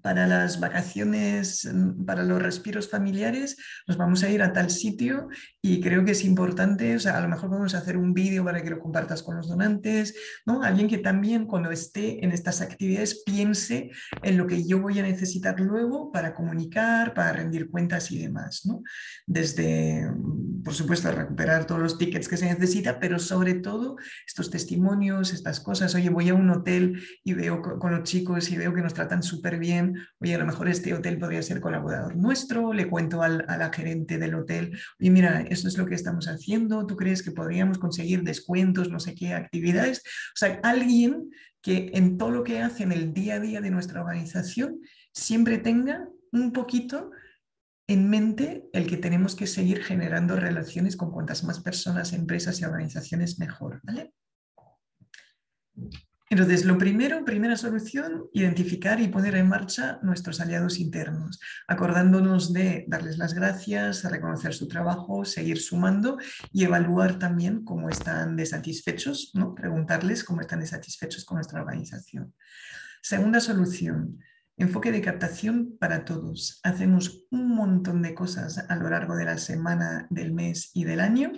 para las vacaciones, mm, para los respiros familiares, nos vamos a ir a tal sitio y creo que es importante, o sea, a lo mejor vamos a hacer un vídeo para que lo compartas con los donantes, ¿no? Alguien que también cuando esté en estas actividades piense en lo que yo voy a necesitar luego para comunicar, para rendir cuentas y demás, ¿no? Desde, mm, por supuesto, recuperar todos los tickets que se necesita, pero sobre todo estos testimonios, estas cosas. Oye, voy a un hotel y veo con los chicos y veo que nos tratan súper bien. Oye, a lo mejor este hotel podría ser colaborador nuestro. Le cuento al, a la gerente del hotel, oye, mira, esto es lo que estamos haciendo. ¿Tú crees que podríamos conseguir descuentos, no sé qué actividades? O sea, alguien que en todo lo que hace en el día a día de nuestra organización siempre tenga un poquito en mente el que tenemos que seguir generando relaciones con cuantas más personas, empresas y organizaciones mejor, ¿vale? Entonces, lo primero, primera solución, identificar y poner en marcha nuestros aliados internos, acordándonos de darles las gracias, reconocer su trabajo, seguir sumando y evaluar también cómo están desatisfechos, ¿no? preguntarles cómo están desatisfechos con nuestra organización. Segunda solución, enfoque de captación para todos. Hacemos un montón de cosas a lo largo de la semana, del mes y del año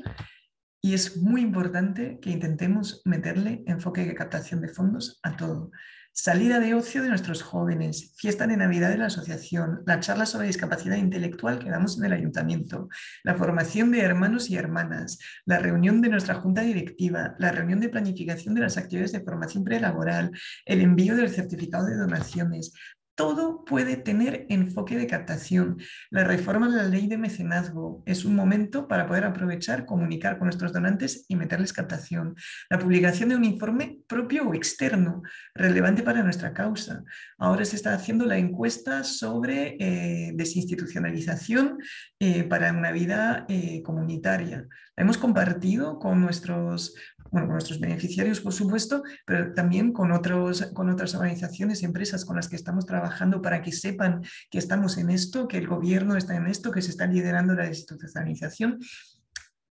y es muy importante que intentemos meterle enfoque de captación de fondos a todo. Salida de ocio de nuestros jóvenes, fiesta de Navidad de la asociación, la charla sobre discapacidad intelectual que damos en el ayuntamiento, la formación de hermanos y hermanas, la reunión de nuestra junta directiva, la reunión de planificación de las actividades de formación prelaboral, el envío del certificado de donaciones, todo puede tener enfoque de captación. La reforma de la ley de mecenazgo es un momento para poder aprovechar, comunicar con nuestros donantes y meterles captación. La publicación de un informe propio o externo relevante para nuestra causa. Ahora se está haciendo la encuesta sobre eh, desinstitucionalización eh, para una vida eh, comunitaria. La hemos compartido con nuestros bueno, con nuestros beneficiarios, por supuesto, pero también con, otros, con otras organizaciones empresas con las que estamos trabajando para que sepan que estamos en esto, que el gobierno está en esto, que se está liderando la desinstitucionalización.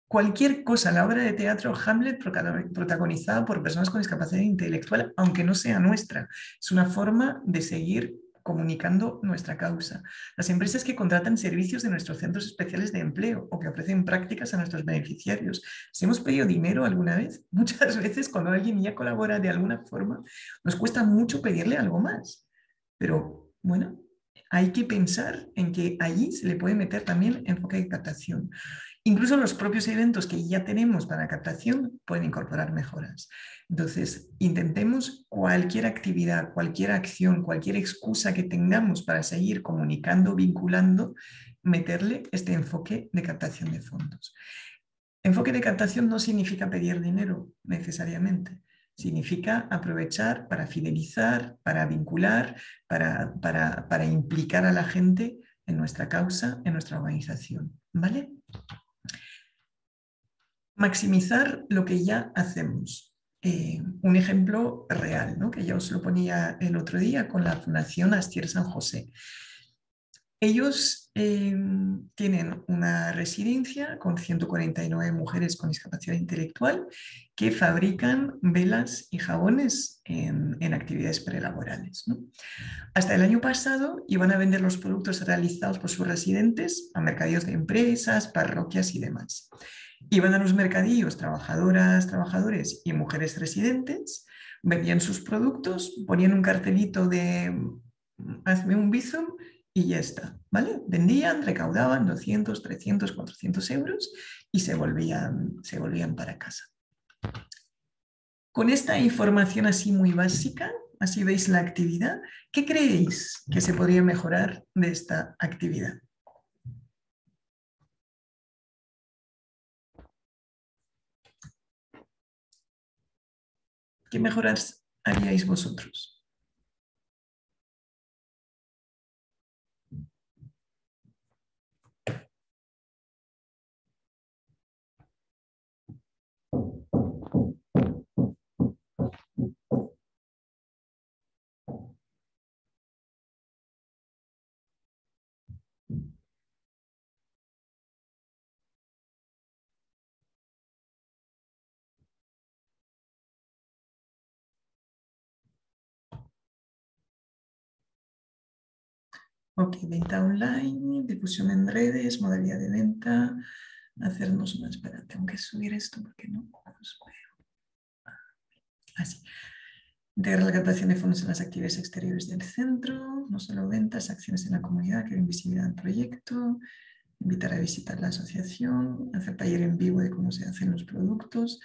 Cualquier cosa, la obra de teatro Hamlet protagonizada por personas con discapacidad intelectual, aunque no sea nuestra, es una forma de seguir comunicando nuestra causa. Las empresas que contratan servicios de nuestros centros especiales de empleo o que ofrecen prácticas a nuestros beneficiarios. Si hemos pedido dinero alguna vez, muchas veces cuando alguien ya colabora de alguna forma, nos cuesta mucho pedirle algo más. Pero bueno, hay que pensar en que allí se le puede meter también enfoque de captación. Incluso los propios eventos que ya tenemos para captación pueden incorporar mejoras. Entonces, intentemos cualquier actividad, cualquier acción, cualquier excusa que tengamos para seguir comunicando, vinculando, meterle este enfoque de captación de fondos. Enfoque de captación no significa pedir dinero necesariamente. Significa aprovechar para fidelizar, para vincular, para, para, para implicar a la gente en nuestra causa, en nuestra organización. ¿Vale? Maximizar lo que ya hacemos. Eh, un ejemplo real, ¿no? que ya os lo ponía el otro día con la Fundación Astier San José. Ellos eh, tienen una residencia con 149 mujeres con discapacidad intelectual que fabrican velas y jabones en, actividades prelaborales. Hasta el año pasado iban a vender los productos realizados por sus residentes a mercadillos de empresas, parroquias y demás. Iban a los mercadillos trabajadoras, trabajadores y mujeres residentes, vendían sus productos, ponían un cartelito de hazme un bizum y ya está, ¿vale? Vendían, recaudaban 200, 300, 400 euros y se volvían, se volvían para casa. Con esta información así muy básica, así veis la actividad, ¿qué creéis que se podría mejorar de esta actividad? ¿Qué mejoras haríais vosotros? Ok, venta online, difusión en redes, modalidad de venta, hacernos una, espera, tengo que subir esto porque no os veo. Así. Integrar la captación de fondos en las actividades exteriores del centro, no solo ventas, acciones en la comunidad, crear visibilidad al proyecto, invitar a visitar la asociación, hacer taller en vivo de cómo se hacen los productos.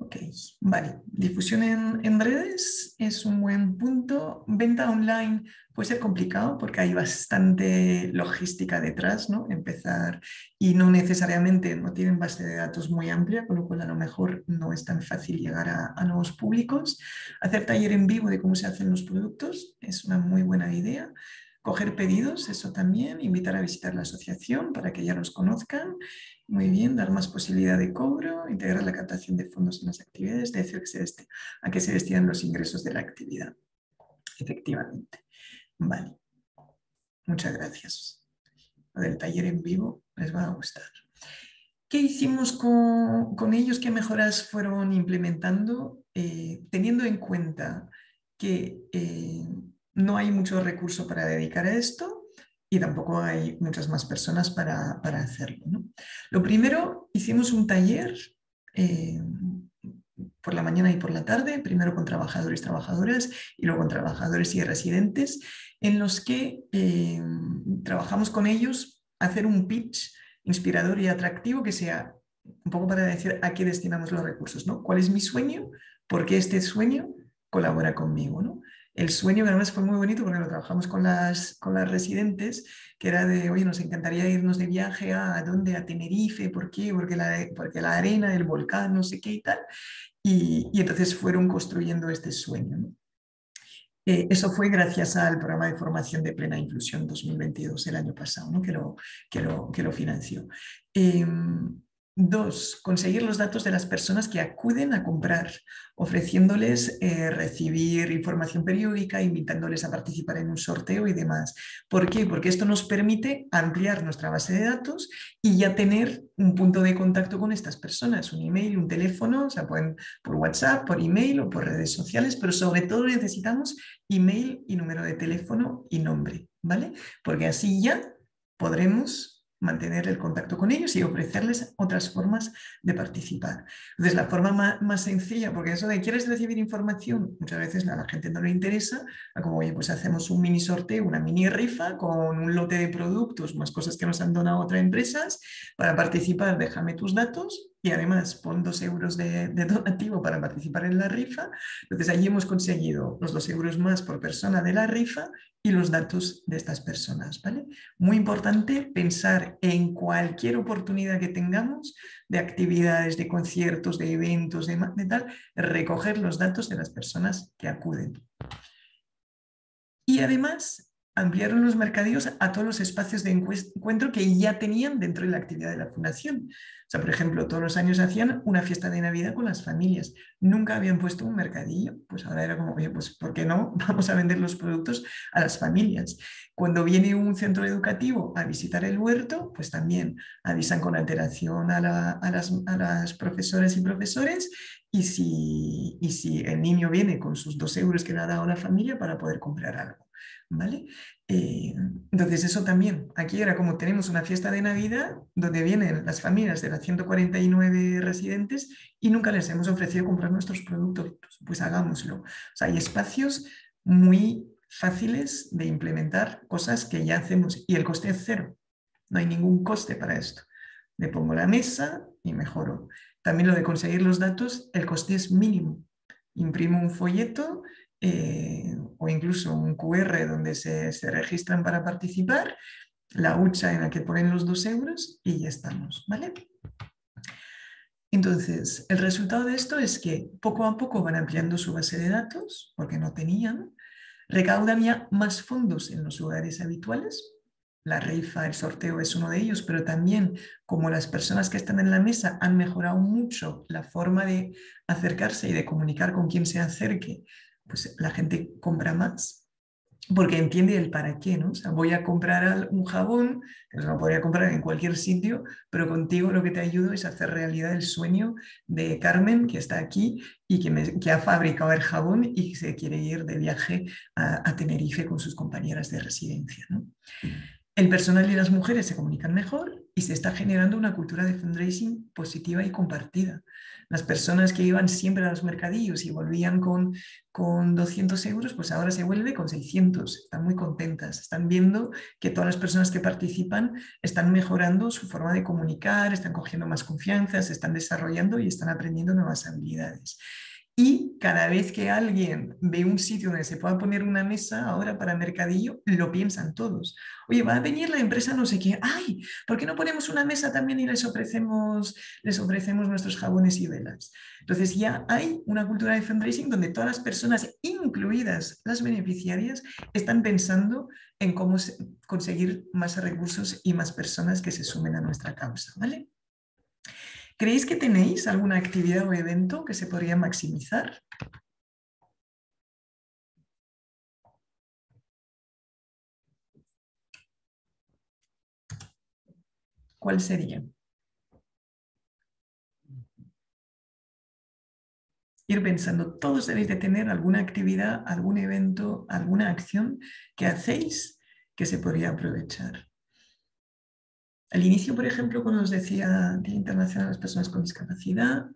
Ok, vale. Difusión en, redes es un buen punto. Venta online puede ser complicado porque hay bastante logística detrás, ¿no? Empezar y no necesariamente no tienen base de datos muy amplia, con lo cual a lo mejor no es tan fácil llegar a, a nuevos públicos. Hacer taller en vivo de cómo se hacen los productos es una muy buena idea coger pedidos, eso también, invitar a visitar la asociación para que ya los conozcan. Muy bien, dar más posibilidad de cobro, integrar la captación de fondos en las actividades, decir que se a qué se destinan los ingresos de la actividad. Efectivamente. Vale. Muchas gracias. Lo del taller en vivo les va a gustar. ¿Qué hicimos con, con ellos? ¿Qué mejoras fueron implementando? Eh, teniendo en cuenta que eh, no hay mucho recurso para dedicar a esto y tampoco hay muchas más personas para, para hacerlo. Lo primero, hicimos un taller eh, por la mañana y por la tarde, primero con trabajadores y trabajadoras y luego con trabajadores y residentes, en los que eh, trabajamos con ellos hacer un pitch inspirador y atractivo que sea un poco para decir a qué destinamos los recursos, ¿no? ¿Cuál es mi sueño? ¿Por qué este sueño colabora conmigo? El sueño que además fue muy bonito porque lo trabajamos con las, con las residentes, que era de, oye, nos encantaría irnos de viaje a, dónde, a Tenerife, ¿por qué? Porque la, porque la arena, el volcán, no sé qué y tal. Y, y entonces fueron construyendo este sueño. Eh, eso fue gracias al programa de formación de plena inclusión 2022, el año pasado, ¿no? que, lo, que, lo, que lo financió. Eh, Dos, conseguir los datos de las personas que acuden a comprar, ofreciéndoles eh, recibir información periódica, invitándoles a participar en un sorteo y demás. ¿Por qué? Porque esto nos permite ampliar nuestra base de datos y ya tener un punto de contacto con estas personas, un email, un teléfono, o sea, pueden por WhatsApp, por email o por redes sociales, pero sobre todo necesitamos email y número de teléfono y nombre, ¿vale? Porque así ya podremos mantener el contacto con ellos y ofrecerles otras formas de participar. Entonces, la forma más, sencilla, porque eso de quieres recibir información, muchas veces a la gente no le interesa, como, oye, pues hacemos un mini sorteo, una mini rifa con un lote de productos, más cosas que nos han donado otras empresas, para participar, déjame tus datos y además pon dos euros de, donativo para participar en la rifa. Entonces allí hemos conseguido los dos euros más por persona de la rifa y los datos de estas personas. ¿vale? Muy importante pensar en cualquier oportunidad que tengamos de actividades, de conciertos, de eventos, de, de tal, recoger los datos de las personas que acuden. Y además ampliaron los mercadillos a todos los espacios de encuentro que ya tenían dentro de la actividad de la fundación. O sea, por ejemplo, todos los años hacían una fiesta de Navidad con las familias. Nunca habían puesto un mercadillo. Pues ahora era como, pues ¿por qué no? Vamos a vender los productos a las familias. Cuando viene un centro educativo a visitar el huerto, pues también avisan con alteración a, las, a las profesoras y profesores y si, y si el niño viene con sus dos euros que le ha dado la familia para poder comprar algo. ¿Vale? Eh, entonces eso también, aquí era como tenemos una fiesta de Navidad donde vienen las familias de las 149 residentes y nunca les hemos ofrecido comprar nuestros productos, pues hagámoslo. O sea, hay espacios muy fáciles de implementar cosas que ya hacemos y el coste es cero, no hay ningún coste para esto. Le pongo la mesa y mejoro. También lo de conseguir los datos, el coste es mínimo. Imprimo un folleto eh, o incluso un QR donde se, registran para participar, la hucha en la que ponen los dos euros y ya estamos, ¿vale? Entonces, el resultado de esto es que poco a poco van ampliando su base de datos, porque no tenían, recaudan ya más fondos en los lugares habituales, la rifa, el sorteo es uno de ellos, pero también como las personas que están en la mesa han mejorado mucho la forma de acercarse y de comunicar con quien se acerque, pues la gente compra más porque entiende el para qué, ¿no? O sea, voy a comprar un jabón, que lo podría comprar en cualquier sitio, pero contigo lo que te ayudo es hacer realidad el sueño de Carmen, que está aquí y que, que ha fabricado el jabón y se quiere ir de viaje a, a Tenerife con sus compañeras de residencia, ¿no? El personal y las mujeres se comunican mejor y se está generando una cultura de fundraising positiva y compartida. Las personas que iban siempre a los mercadillos y volvían con, con 200 euros, pues ahora se vuelve con 600. Están muy contentas. Están viendo que todas las personas que participan están mejorando su forma de comunicar, están cogiendo más confianza, se están desarrollando y están aprendiendo nuevas habilidades. Y cada vez que alguien ve un sitio donde se pueda poner una mesa ahora para mercadillo, lo piensan todos. Oye, va a venir la empresa no sé qué. Ay, ¿por qué no ponemos una mesa también y les ofrecemos, les ofrecemos nuestros jabones y velas? Entonces ya hay una cultura de fundraising donde todas las personas, incluidas las beneficiarias, están pensando en cómo conseguir más recursos y más personas que se sumen a nuestra causa. ¿vale? ¿Creéis que tenéis alguna actividad o evento que se podría maximizar? ¿Cuál sería? Ir pensando, todos debéis de tener alguna actividad, algún evento, alguna acción que hacéis que se podría aprovechar. Al inicio, por ejemplo, cuando os decía Día Internacional de las Personas con Discapacidad,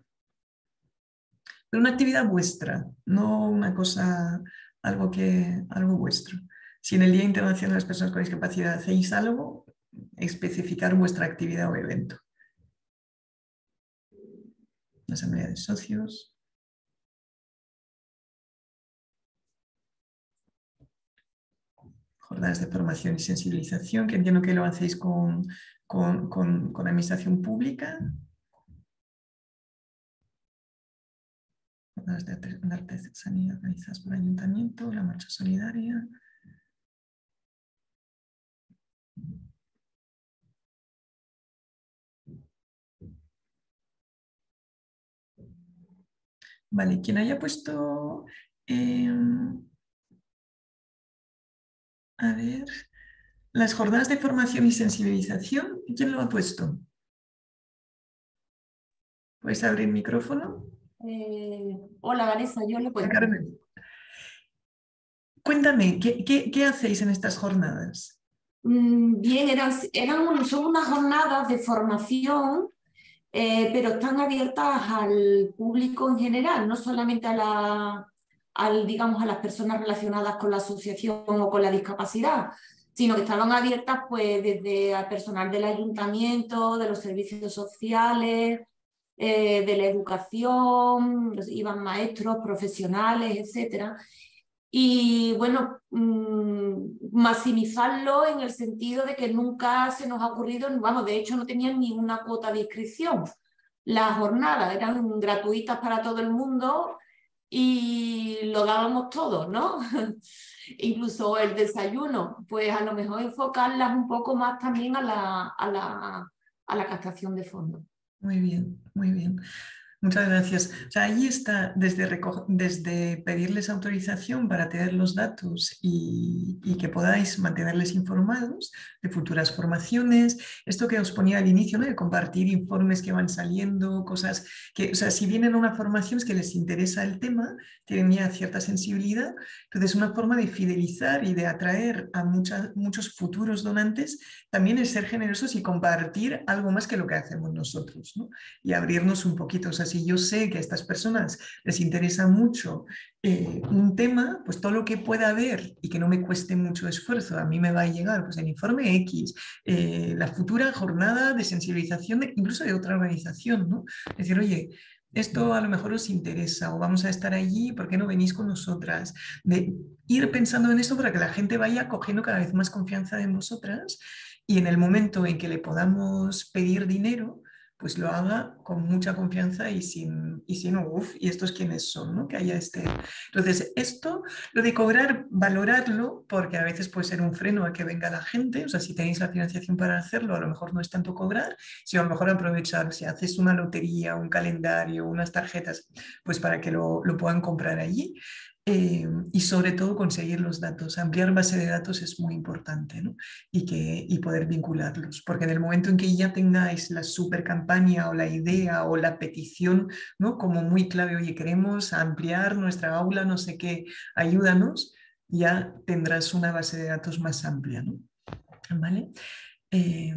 pero una actividad vuestra, no una cosa, algo, que, algo vuestro. Si en el Día Internacional de las Personas con Discapacidad hacéis algo, especificar vuestra actividad o evento. La asamblea de socios. Jornadas de formación y sensibilización, que entiendo que lo hacéis con con, con, con administración pública, las de, de artesanía organizadas por ayuntamiento, la marcha solidaria. Vale, quien haya puesto... Eh, a ver, las jornadas de formación y sensibilización, ¿quién lo ha puesto? ¿Puedes abrir el micrófono? Eh, hola Vanessa, yo le puedo. Carmen. Cuéntame, ¿qué, hacéis en estas jornadas? Mm, bien, eran, eran, son unas jornadas de formación, eh, pero están abiertas al público en general, no solamente a, la, al, digamos, a las personas relacionadas con la asociación o con la discapacidad, sino que estaban abiertas pues desde al personal del ayuntamiento, de los servicios sociales, eh, de la educación, iban maestros, profesionales, etc. Y bueno, mm, maximizarlo en el sentido de que nunca se nos ha ocurrido, vamos, de hecho no tenían ni una cuota de inscripción. Las jornadas eran gratuitas para todo el mundo y lo dábamos todo, ¿no? Incluso el desayuno, pues a lo mejor enfocarlas un poco más también a la, a la, a la captación de fondos. Muy bien, muy bien. Muchas gracias. O sea, ahí está desde, desde pedirles autorización para tener los datos y, que podáis mantenerles informados de futuras formaciones. Esto que os ponía al inicio, ¿no? de compartir informes que van saliendo, cosas que, o sea, si vienen a una formación es que les interesa el tema, tienen ya cierta sensibilidad, entonces una forma de fidelizar y de atraer a muchos futuros donantes también es ser generosos y compartir algo más que lo que hacemos nosotros ¿no? y abrirnos un poquito. O sea, si yo sé que a estas personas les interesa mucho eh, un tema, pues todo lo que pueda haber y que no me cueste mucho esfuerzo, a mí me va a llegar pues el informe X, eh, la futura jornada de sensibilización incluso de otra organización, ¿no? Decir, oye, esto a lo mejor os interesa o vamos a estar allí, ¿por qué no venís con nosotras? De ir pensando en esto para que la gente vaya cogiendo cada vez más confianza en vosotras y en el momento en que le podamos pedir dinero, pues lo haga con mucha confianza y sin, y sin uff, y estos quiénes son, ¿no? Que haya este. Entonces, esto, lo de cobrar, valorarlo, porque a veces puede ser un freno a que venga la gente, o sea, si tenéis la financiación para hacerlo, a lo mejor no es tanto cobrar, sino a lo mejor aprovechar, si haces una lotería, un calendario, unas tarjetas, pues para que lo, lo puedan comprar allí. Eh, y sobre todo conseguir los datos. Ampliar base de datos es muy importante ¿no? y, que, y poder vincularlos, porque en el momento en que ya tengáis la super campaña o la idea o la petición ¿no? como muy clave, oye, queremos ampliar nuestra aula, no sé qué, ayúdanos, ya tendrás una base de datos más amplia. ¿no? ¿Vale? Eh,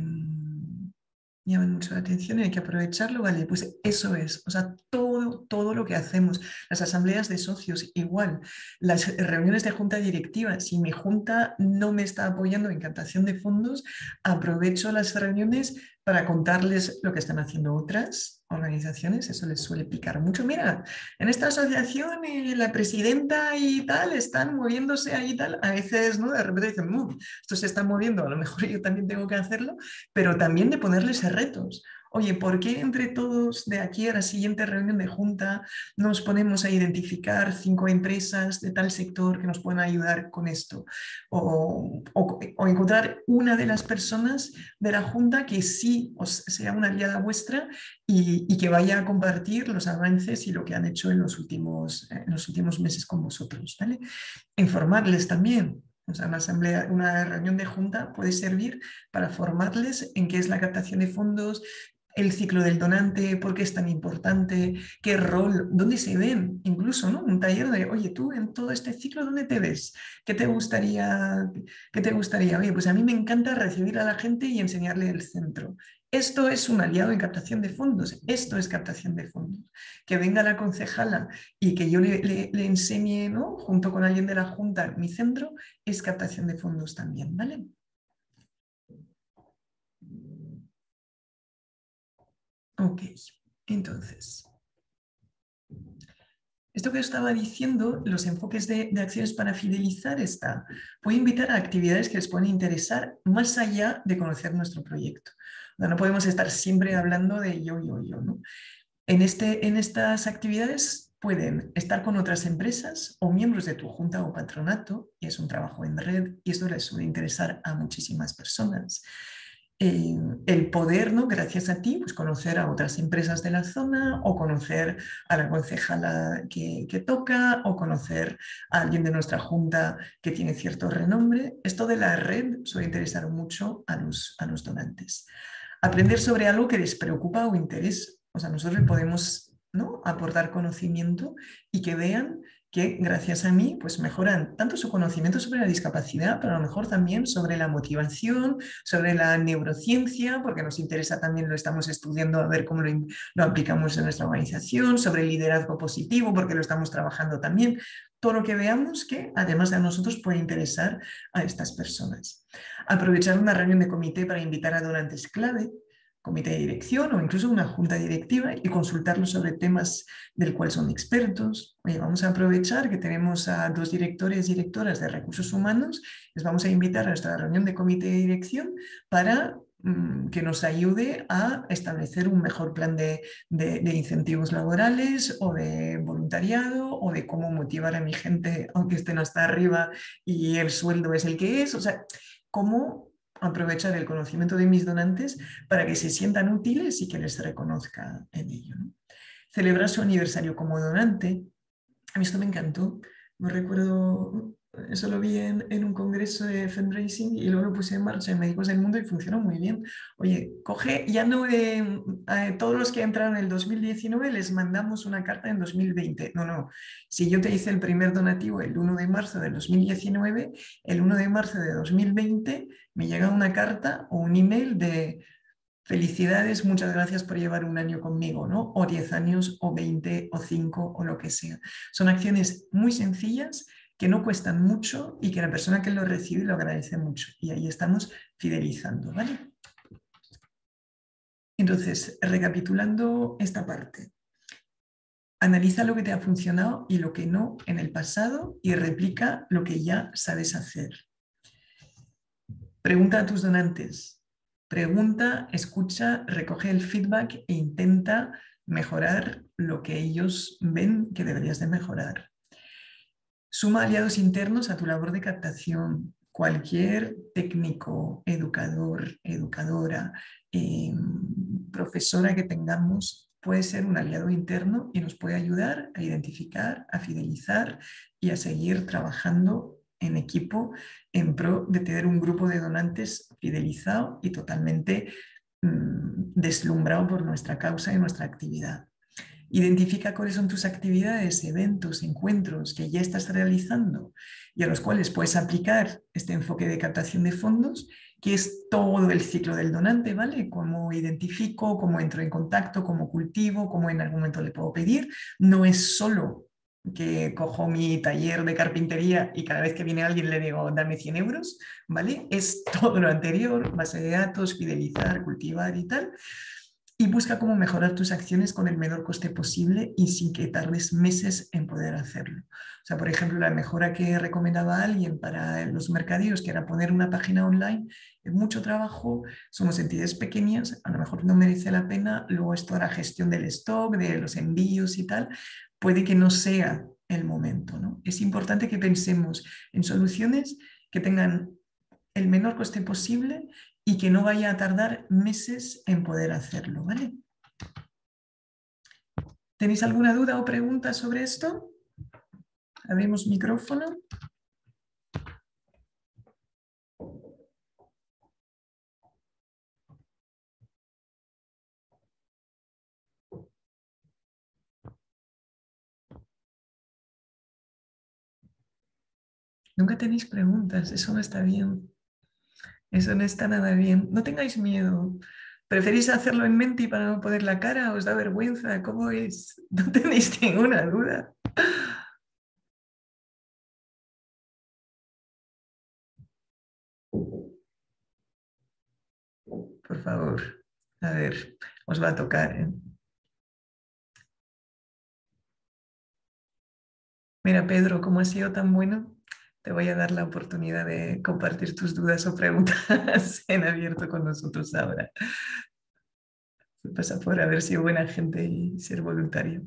llaman mucho la atención y hay que aprovecharlo, vale, pues eso es, o sea, todo, todo lo que hacemos, las asambleas de socios, igual, las reuniones de junta directiva, si mi junta no me está apoyando en captación de fondos, aprovecho las reuniones para contarles lo que están haciendo otras organizaciones, eso les suele picar mucho. Mira, en esta asociación eh, la presidenta y tal están moviéndose ahí y tal, a veces ¿no? de repente dicen, mm, esto se está moviendo, a lo mejor yo también tengo que hacerlo, pero también de ponerles retos oye, ¿por qué entre todos de aquí a la siguiente reunión de junta nos ponemos a identificar cinco empresas de tal sector que nos puedan ayudar con esto? O, encontrar una de las personas de la junta que sí os sea una aliada vuestra y, que vaya a compartir los avances y lo que han hecho en los últimos, en los últimos meses con vosotros. ¿vale? Informarles también, o sea, una, asamblea, una reunión de junta puede servir para formarles en qué es la captación de fondos, el ciclo del donante, por qué es tan importante, qué rol, dónde se ven, incluso, ¿no? Un taller de, oye, tú en todo este ciclo, ¿dónde te ves? ¿Qué te gustaría? ¿Qué te gustaría? Oye, pues a mí me encanta recibir a la gente y enseñarle el centro. Esto es un aliado en captación de fondos, esto es captación de fondos. Que venga la concejala y que yo le, enseñe, ¿no? Junto con alguien de la Junta, mi centro, es captación de fondos también, ¿vale? Ok, entonces, esto que estaba diciendo, los enfoques de, acciones para fidelizar está, a invitar a actividades que les pueden interesar más allá de conocer nuestro proyecto. no podemos estar siempre hablando de yo, yo, yo. ¿no? En, este, en estas actividades pueden estar con otras empresas o miembros de tu junta o patronato, y es un trabajo en red, y esto les suele interesar a muchísimas personas. Eh, el poder, ¿no? gracias a ti, pues conocer a otras empresas de la zona o conocer a la concejala que, que, toca o conocer a alguien de nuestra junta que tiene cierto renombre. Esto de la red suele interesar mucho a los, a los donantes. Aprender sobre algo que les preocupa o interesa. O sea, nosotros podemos ¿no? aportar conocimiento y que vean que gracias a mí pues mejoran tanto su conocimiento sobre la discapacidad, pero a lo mejor también sobre la motivación, sobre la neurociencia, porque nos interesa también, lo estamos estudiando a ver cómo lo, aplicamos en nuestra organización, sobre el liderazgo positivo, porque lo estamos trabajando también. Todo lo que veamos que además de a nosotros puede interesar a estas personas. Aprovechar una reunión de comité para invitar a donantes clave, comité de dirección o incluso una junta directiva y consultarlos sobre temas del cual son expertos. Oye, vamos a aprovechar que tenemos a dos directores y directoras de recursos humanos, les vamos a invitar a nuestra reunión de comité de dirección para mm, que nos ayude a establecer un mejor plan de, de, de, incentivos laborales o de voluntariado o de cómo motivar a mi gente aunque estén hasta arriba y el sueldo es el que es. O sea, cómo aprovechar el conocimiento de mis donantes para que se sientan útiles y que les reconozca en ello. Celebrar su aniversario como donante, a mí esto me encantó. No recuerdo eso lo vi en, un congreso de fundraising y luego lo puse en marcha en Médicos del Mundo y funcionó muy bien. Oye, coge, ya no de a todos los que entraron en el 2019 les mandamos una carta en 2020. No, no. Si yo te hice el primer donativo el 1 de marzo del 2019, el 1 de marzo de 2020 me llega una carta o un email de felicidades, muchas gracias por llevar un año conmigo, ¿no? O 10 años, o 20, o 5, o lo que sea. Son acciones muy sencillas que no cuestan mucho y que la persona que lo recibe lo agradece mucho. Y ahí estamos fidelizando, ¿vale? Entonces, recapitulando esta parte, analiza lo que te ha funcionado y lo que no en el pasado y replica lo que ya sabes hacer. Pregunta a tus donantes. Pregunta, escucha, recoge el feedback e intenta mejorar lo que ellos ven que deberías de mejorar. Suma aliados internos a tu labor de captación. Cualquier técnico, educador, educadora, eh, profesora que tengamos puede ser un aliado interno y nos puede ayudar a identificar, a fidelizar y a seguir trabajando en equipo en pro de tener un grupo de donantes fidelizado y totalmente mmm, deslumbrado por nuestra causa y nuestra actividad. Identifica cuáles son tus actividades, eventos, encuentros que ya estás realizando y a los cuales puedes aplicar este enfoque de captación de fondos, que es todo el ciclo del donante, ¿vale? Cómo identifico, cómo entro en contacto, cómo cultivo, cómo en algún momento le puedo pedir. No es solo que cojo mi taller de carpintería y cada vez que viene alguien le digo, dame 100 euros, ¿vale? Es todo lo anterior, base de datos, fidelizar, cultivar y tal y busca cómo mejorar tus acciones con el menor coste posible y sin que tardes meses en poder hacerlo. O sea, por ejemplo, la mejora que recomendaba alguien para los mercadillos, que era poner una página online, es mucho trabajo, somos entidades pequeñas, a lo mejor no merece la pena, luego esto la gestión del stock, de los envíos y tal, puede que no sea el momento. ¿no? Es importante que pensemos en soluciones que tengan el menor coste posible y que no vaya a tardar meses en poder hacerlo, ¿vale? ¿Tenéis alguna duda o pregunta sobre esto? Abrimos micrófono. Nunca tenéis preguntas, eso no está bien. Eso no está nada bien. No tengáis miedo. ¿Preferís hacerlo en mente y para no poner la cara? ¿Os da vergüenza? ¿Cómo es? No tenéis ninguna duda. Por favor, a ver, os va a tocar. ¿eh? Mira, Pedro, ¿cómo ha sido tan bueno? Te voy a dar la oportunidad de compartir tus dudas o preguntas en abierto con nosotros ahora. Pasa por haber sido buena gente y ser voluntario.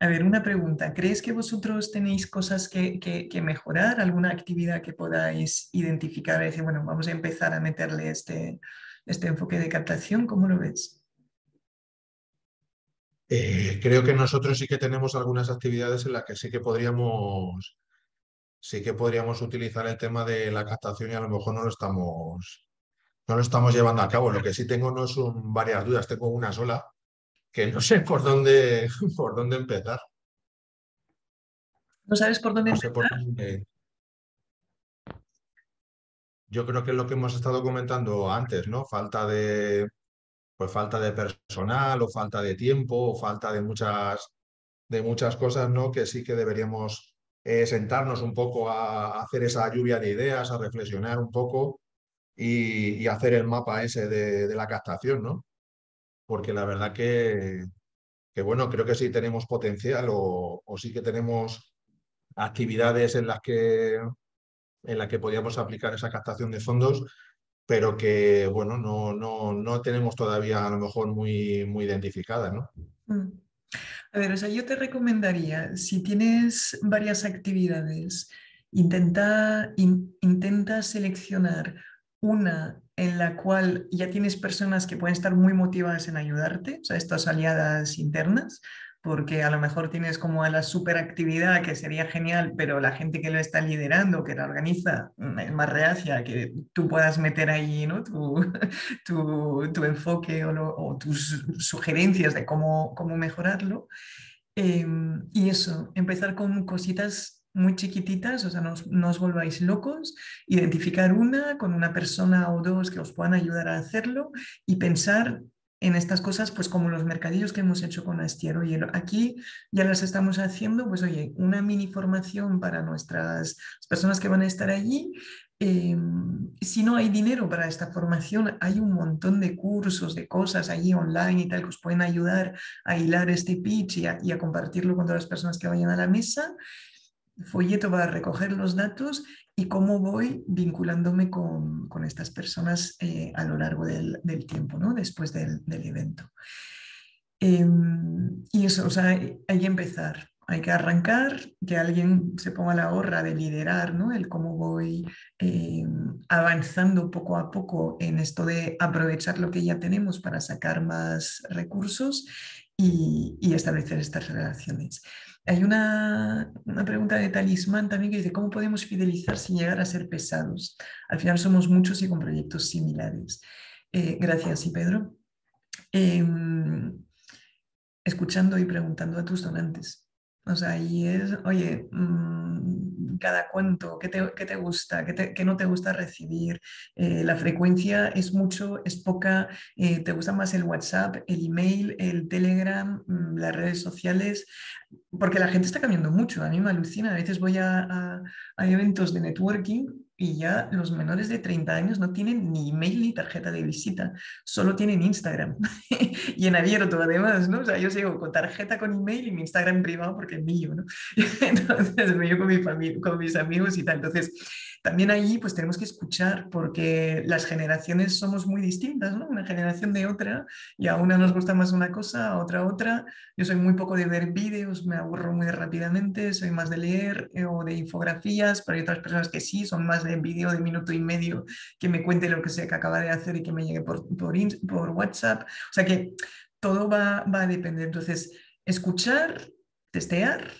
A ver, una pregunta. ¿Crees que vosotros tenéis cosas que, que, que, mejorar? ¿Alguna actividad que podáis identificar y decir, bueno, vamos a empezar a meterle este, este enfoque de captación? ¿Cómo lo ves? Eh, creo que nosotros sí que tenemos algunas actividades en las que sí que podríamos, sí que podríamos utilizar el tema de la captación y a lo mejor no lo estamos, no lo estamos llevando a cabo. Lo que sí tengo no son varias dudas, tengo una sola que no sé por dónde, por dónde empezar. ¿No sabes por dónde No empezar? sé por dónde. Yo creo que es lo que hemos estado comentando antes, ¿no? Falta de, pues falta de personal o falta de tiempo o falta de muchas, de muchas cosas, ¿no? Que sí que deberíamos eh, sentarnos un poco a, hacer esa lluvia de ideas, a reflexionar un poco y, hacer el mapa ese de, la captación, ¿no? Porque la verdad que, que bueno, creo que sí tenemos potencial o, o sí que tenemos actividades en las que en la que podíamos aplicar esa captación de fondos pero que, bueno, no, no, no tenemos todavía a lo mejor muy, muy identificada, ¿no? Mm. A ver, o sea, yo te recomendaría, si tienes varias actividades, intenta, intenta seleccionar una en la cual ya tienes personas que pueden estar muy motivadas en ayudarte, o sea, estas aliadas internas, porque a lo mejor tienes como a la superactividad que sería genial, pero la gente que lo está liderando, que la organiza, mm, es más reacia, que tú puedas meter ahí ¿no? tu, tu, enfoque o, tus sugerencias de cómo, cómo mejorarlo. Em, y eso, empezar con cositas muy chiquititas, o sea, no os, volváis locos, identificar una con una persona o dos que os puedan ayudar a hacerlo y pensar en estas cosas, pues como los mercadillos que hemos hecho con Astiero. Y aquí ya las estamos haciendo, pues oye, una mini formación para nuestras personas que van a estar allí. Em, si no hay dinero para esta formación, hay un montón de cursos, de cosas allí online y tal que os pueden ayudar a hilar este pitch y a, a compartirlo con todas las personas que vayan a la mesa folleto para recoger los datos y cómo voy vinculándome con, estas personas eh, a lo largo del, tiempo, ¿no? después del, evento. Em, y eso, o sea, hay que empezar, hay que arrancar, que alguien se ponga la horra de liderar, ¿no? El cómo voy em, avanzando poco a poco en esto de aprovechar lo que ya tenemos para sacar más recursos y, y establecer estas relaciones. Hay una, pregunta de talismán también que dice, ¿cómo podemos fidelizar sin llegar a ser pesados? Al final somos muchos y con proyectos similares. Eh, gracias, y Pedro. Em, escuchando y preguntando a tus donantes. O sea, ahí es, oye, mm, cada cuánto, ¿qué te, gusta, qué, no te gusta recibir? Eh, la frecuencia es mucho, es poca, eh, ¿te gusta más el WhatsApp, el email, el Telegram, mm, las redes sociales? Porque la gente está cambiando mucho, a mí me alucina, a veces voy a eventos de networking y ya los menores de 30 años no tienen ni email ni tarjeta de visita, solo tienen Instagram y en abierto además, ¿no? O sea, yo sigo con tarjeta con email y mi Instagram privado porque es mío, ¿no? Entonces llevo con mi familia, con mis amigos y tal. Entonces, también ahí pues tenemos que escuchar porque las generaciones somos muy distintas. Una generación de otra y a una nos gusta más una cosa, a otra otra. Yo soy muy poco de ver vídeos, me aburro muy rápidamente, soy más de leer eh, o de infografías, pero hay otras personas que sí, son más de vídeo de minuto y medio, que me cuente lo que sea que acaba de hacer y que me llegue por, por, por WhatsApp. O sea que todo va, va a depender. Entonces, escuchar, testear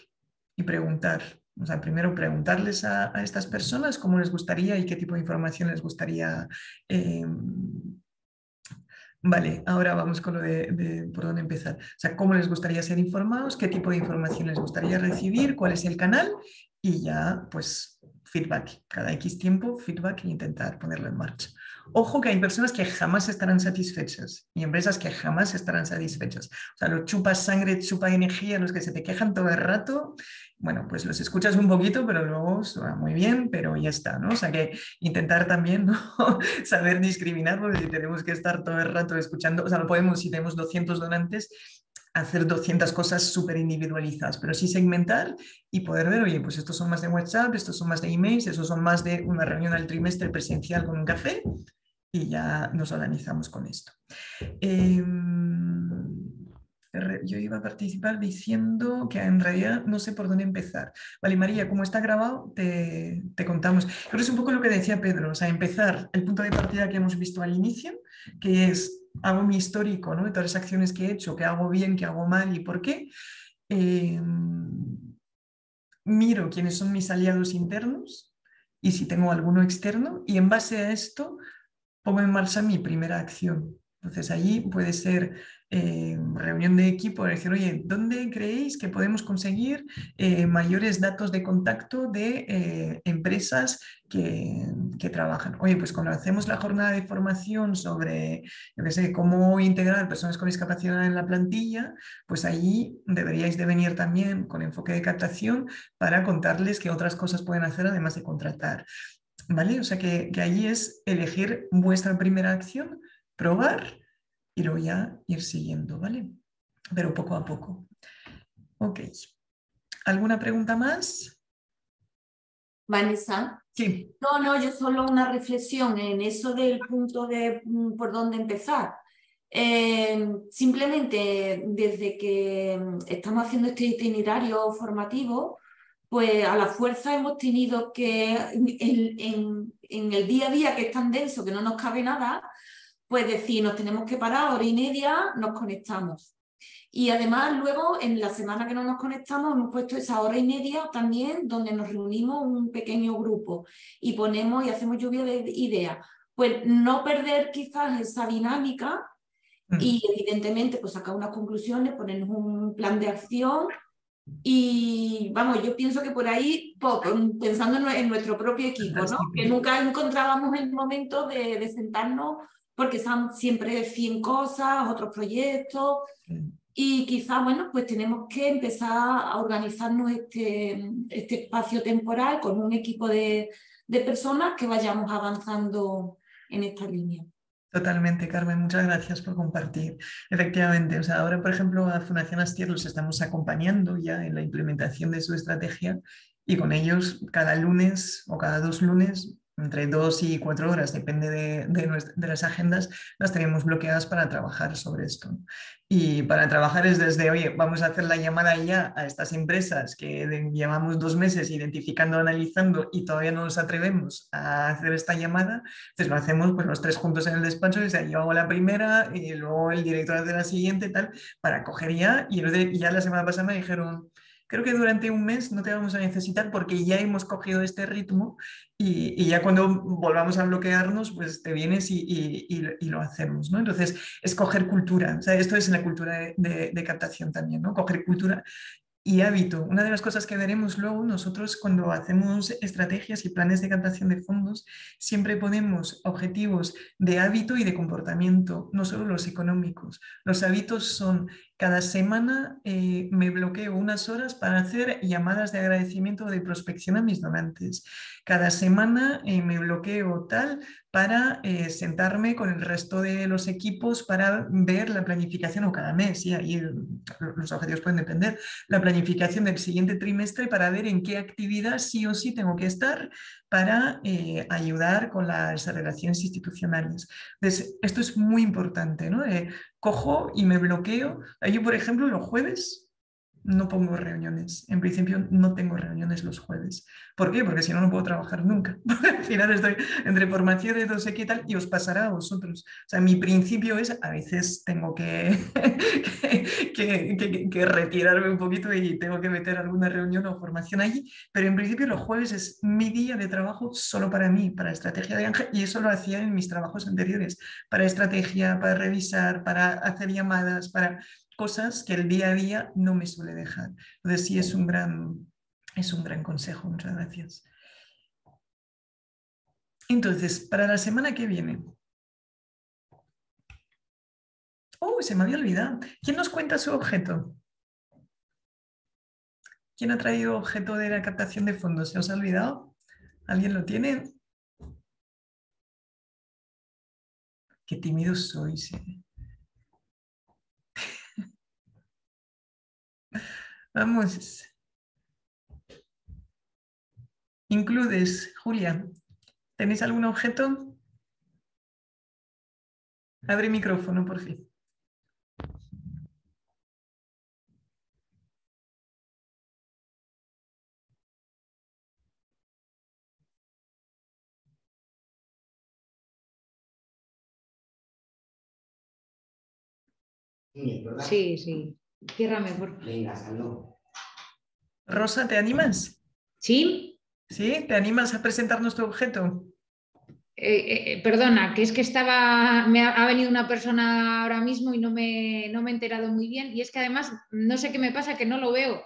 y preguntar. O sea, primero preguntarles a, estas personas cómo les gustaría y qué tipo de información les gustaría. Em, vale, ahora vamos con lo de, por dónde empezar. O sea, cómo les gustaría ser informados, qué tipo de información les gustaría recibir, cuál es el canal y ya, pues, feedback. Cada X tiempo, feedback e intentar ponerlo en marcha. Ojo que hay personas que jamás estarán satisfechas y empresas que jamás estarán satisfechas. O sea, los chupas sangre, chupa energía, los que se te quejan todo el rato, bueno, pues los escuchas un poquito, pero luego suena muy bien, pero ya está, ¿no? O sea, que intentar también ¿no? saber discriminar, porque si tenemos que estar todo el rato escuchando, o sea, no podemos, si tenemos 200 donantes, hacer 200 cosas súper individualizadas, pero sí segmentar y poder ver, oye, pues estos son más de WhatsApp, estos son más de emails, estos son más de una reunión al trimestre presencial con un café y ya nos organizamos con esto. Em, yo iba a participar diciendo que en realidad no sé por dónde empezar. Vale, María, como está grabado, te, te contamos. Pero es un poco lo que decía Pedro, o sea, empezar el punto de partida que hemos visto al inicio, que es, hago mi histórico, ¿no? De todas las acciones que he hecho, qué hago bien, qué hago mal y por qué. Em, miro quiénes son mis aliados internos y si tengo alguno externo y en base a esto pongo en marcha mi primera acción. Entonces allí puede ser eh, reunión de equipo, decir, oye, ¿dónde creéis que podemos conseguir eh, mayores datos de contacto de eh, empresas que, trabajan? Oye, pues cuando hacemos la jornada de formación sobre, yo qué sé, cómo integrar personas con discapacidad en la plantilla, pues allí deberíais de venir también con enfoque de captación para contarles qué otras cosas pueden hacer además de contratar. ¿Vale? O sea que, que allí es elegir vuestra primera acción, probar y luego ya ir siguiendo, ¿vale? Pero poco a poco. Ok. ¿Alguna pregunta más? Vanessa, Sí, No, no, yo solo una reflexión en eso del punto de mm, por dónde empezar. Eh, simplemente desde que mm, estamos haciendo este itinerario formativo, pues a la fuerza hemos tenido que, en, en- en el día a día que es tan denso que no nos cabe nada, pues decir, nos tenemos que parar hora y media, nos conectamos. Y además luego en la semana que no nos conectamos hemos puesto esa hora y media también donde nos reunimos un pequeño grupo y ponemos y hacemos lluvia de ideas. Pues no perder quizás esa dinámica Mm. y evidentemente pues sacar unas conclusiones, ponernos un plan de acción y vamos, yo pienso que por ahí, pensando en, nue- en nuestro propio equipo, ¿no? Que nunca encontrábamos el momento de, de sentarnos porque son siempre 100 cosas, otros proyectos y quizás, bueno, pues tenemos que empezar a organizarnos este, este espacio temporal con un equipo de, de personas que vayamos avanzando en esta línea. Totalmente, Carmen, muchas gracias por compartir. Efectivamente, o sea, ahora, por ejemplo, a Fundación Astier los estamos acompañando ya en la implementación de su estrategia y con ellos cada lunes o cada dos lunes, entre dos y cuatro horas, depende de, de las agendas, las tenemos bloqueadas para trabajar sobre esto. Y para trabajar es desde, oye, vamos a hacer la llamada ya a estas empresas que llevamos dos meses identificando, analizando y todavía no nos atrevemos a hacer esta llamada. Entonces lo hacemos pues los tres juntos en el despacho, o sea, yo hago la primera y luego el director hace la siguiente, tal, para coger ya. Y ya la semana pasada me dijeron, creo que durante un mes no te vamos a necesitar porque ya hemos cogido este ritmo y, ya cuando volvamos a bloquearnos, pues te vienes y, lo- hacemos, ¿no? Entonces, es coger cultura, o sea, esto es en la cultura de- de captación también, ¿no? Coger cultura y hábito. Una de las cosas que veremos luego nosotros cuando hacemos estrategias y planes de captación de fondos, siempre ponemos objetivos de hábito y de comportamiento, no solo los económicos. Los hábitos son cada semana eh, me bloqueo unas horas para hacer llamadas de agradecimiento o de prospección a mis donantes. Cada semana eh, me bloqueo tal para eh, sentarme con el resto de los equipos para ver la planificación o cada mes, y ahí los objetivos pueden depender, la planificación del siguiente trimestre para ver en qué actividad sí o sí tengo que estar para eh, ayudar con las relaciones institucionales. Entonces, esto es muy importante, ¿no? Cojo y me bloqueo. Yo, por ejemplo, los jueves no pongo reuniones. En principio no tengo reuniones los jueves. ¿Por qué? Porque si no, no puedo trabajar nunca. Al final estoy entre formaciones, no sé qué tal, y os pasará a vosotros. O sea, mi principio es, a veces tengo que, que, retirarme un poquito y tengo que meter alguna reunión o formación allí, pero en principio los jueves es mi día de trabajo solo para mí, para estrategia de Ángel, y eso lo hacía en mis trabajos anteriores, para estrategia, para revisar, para hacer llamadas, para cosas que el día a día no me suele dejar. Entonces sí es un gran, es un gran consejo, muchas gracias. Entonces, para la semana que viene. Oh, se me había olvidado. ¿Quién nos cuenta su objeto? ¿Quién ha traído objeto de la captación de fondos? ¿Se os ha olvidado? ¿Alguien lo tiene? Qué tímidos sois. Vamos. Includes, Julia. ¿Tenéis algún objeto? Abre micrófono, por fin. Sí, sí. Ciérrame, por favor. Venga, salud. Rosa, ¿te animas? ¿Sí? ¿Sí? ¿Te animas a presentar nuestro objeto? Eh, eh, perdona, que es que estaba, me ha, ha venido una persona ahora mismo y no me, no me he enterado muy bien. Y es que además, no sé qué me pasa, que no lo veo.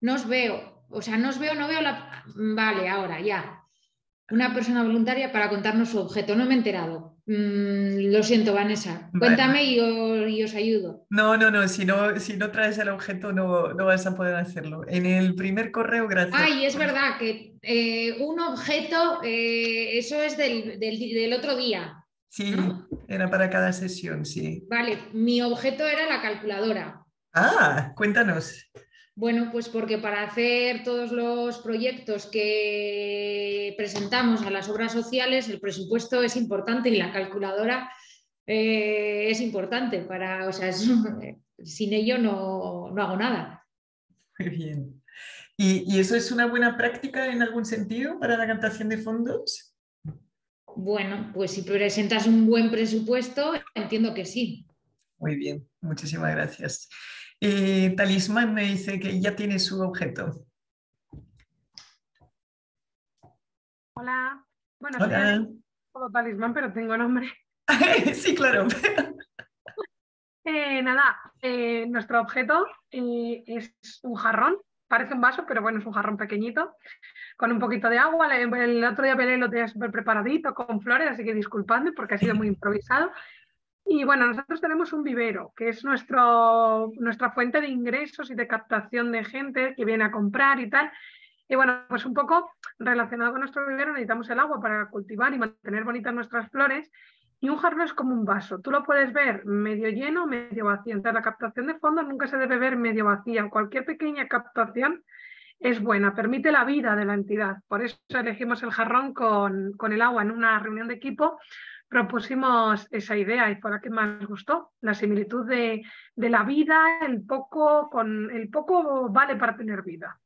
No os veo. O sea, no os veo, no veo la. Vale, ahora ya. Una persona voluntaria para contarnos su objeto. No me he enterado. Mm, lo siento, Vanessa. Cuéntame y os, y os ayudo. No, no, no. Si no, si no traes el objeto, no, no vas a poder hacerlo. En el primer correo, gracias. Ay, es verdad que eh, un objeto, eh, eso es del, del, del otro día. Sí, ¿no? era para cada sesión, sí. Vale, mi objeto era la calculadora. Ah, cuéntanos. Bueno, pues porque para hacer todos los proyectos que presentamos a las obras sociales, el presupuesto es importante y la calculadora eh, es importante para, o sea, sin ello no, no, hago nada. Muy bien. ¿Y, ¿Y eso es una buena práctica en algún sentido para la captación de fondos? Bueno, pues si presentas un buen presupuesto, entiendo que sí. Muy bien, muchísimas gracias. Eh, Talismán me dice que ya tiene su objeto. Hola. Bueno, Hola. soy Talismán, pero tengo nombre. sí, claro. Eh, nada, eh, nuestro objeto eh, es un jarrón. Parece un vaso, pero bueno, es un jarrón pequeñito, con un poquito de agua. El, el otro día Belén lo tenía súper preparadito, con flores, así que disculpadme porque ha sido muy improvisado. Y bueno, nosotros tenemos un vivero, que es nuestro, nuestra fuente de ingresos y de captación de gente que viene a comprar y tal. Y bueno, pues un poco relacionado con nuestro vivero necesitamos el agua para cultivar y mantener bonitas nuestras flores. Y un jarrón es como un vaso. Tú lo puedes ver medio lleno medio vacío. Entonces, la captación de fondos nunca se debe ver medio vacía. Cualquier pequeña captación es buena, permite la vida de la entidad. Por eso elegimos el jarrón con, con el agua en una reunión de equipo, propusimos esa idea y fue la que más gustó, la similitud de, de, la vida, el poco, con, el poco vale para tener vida.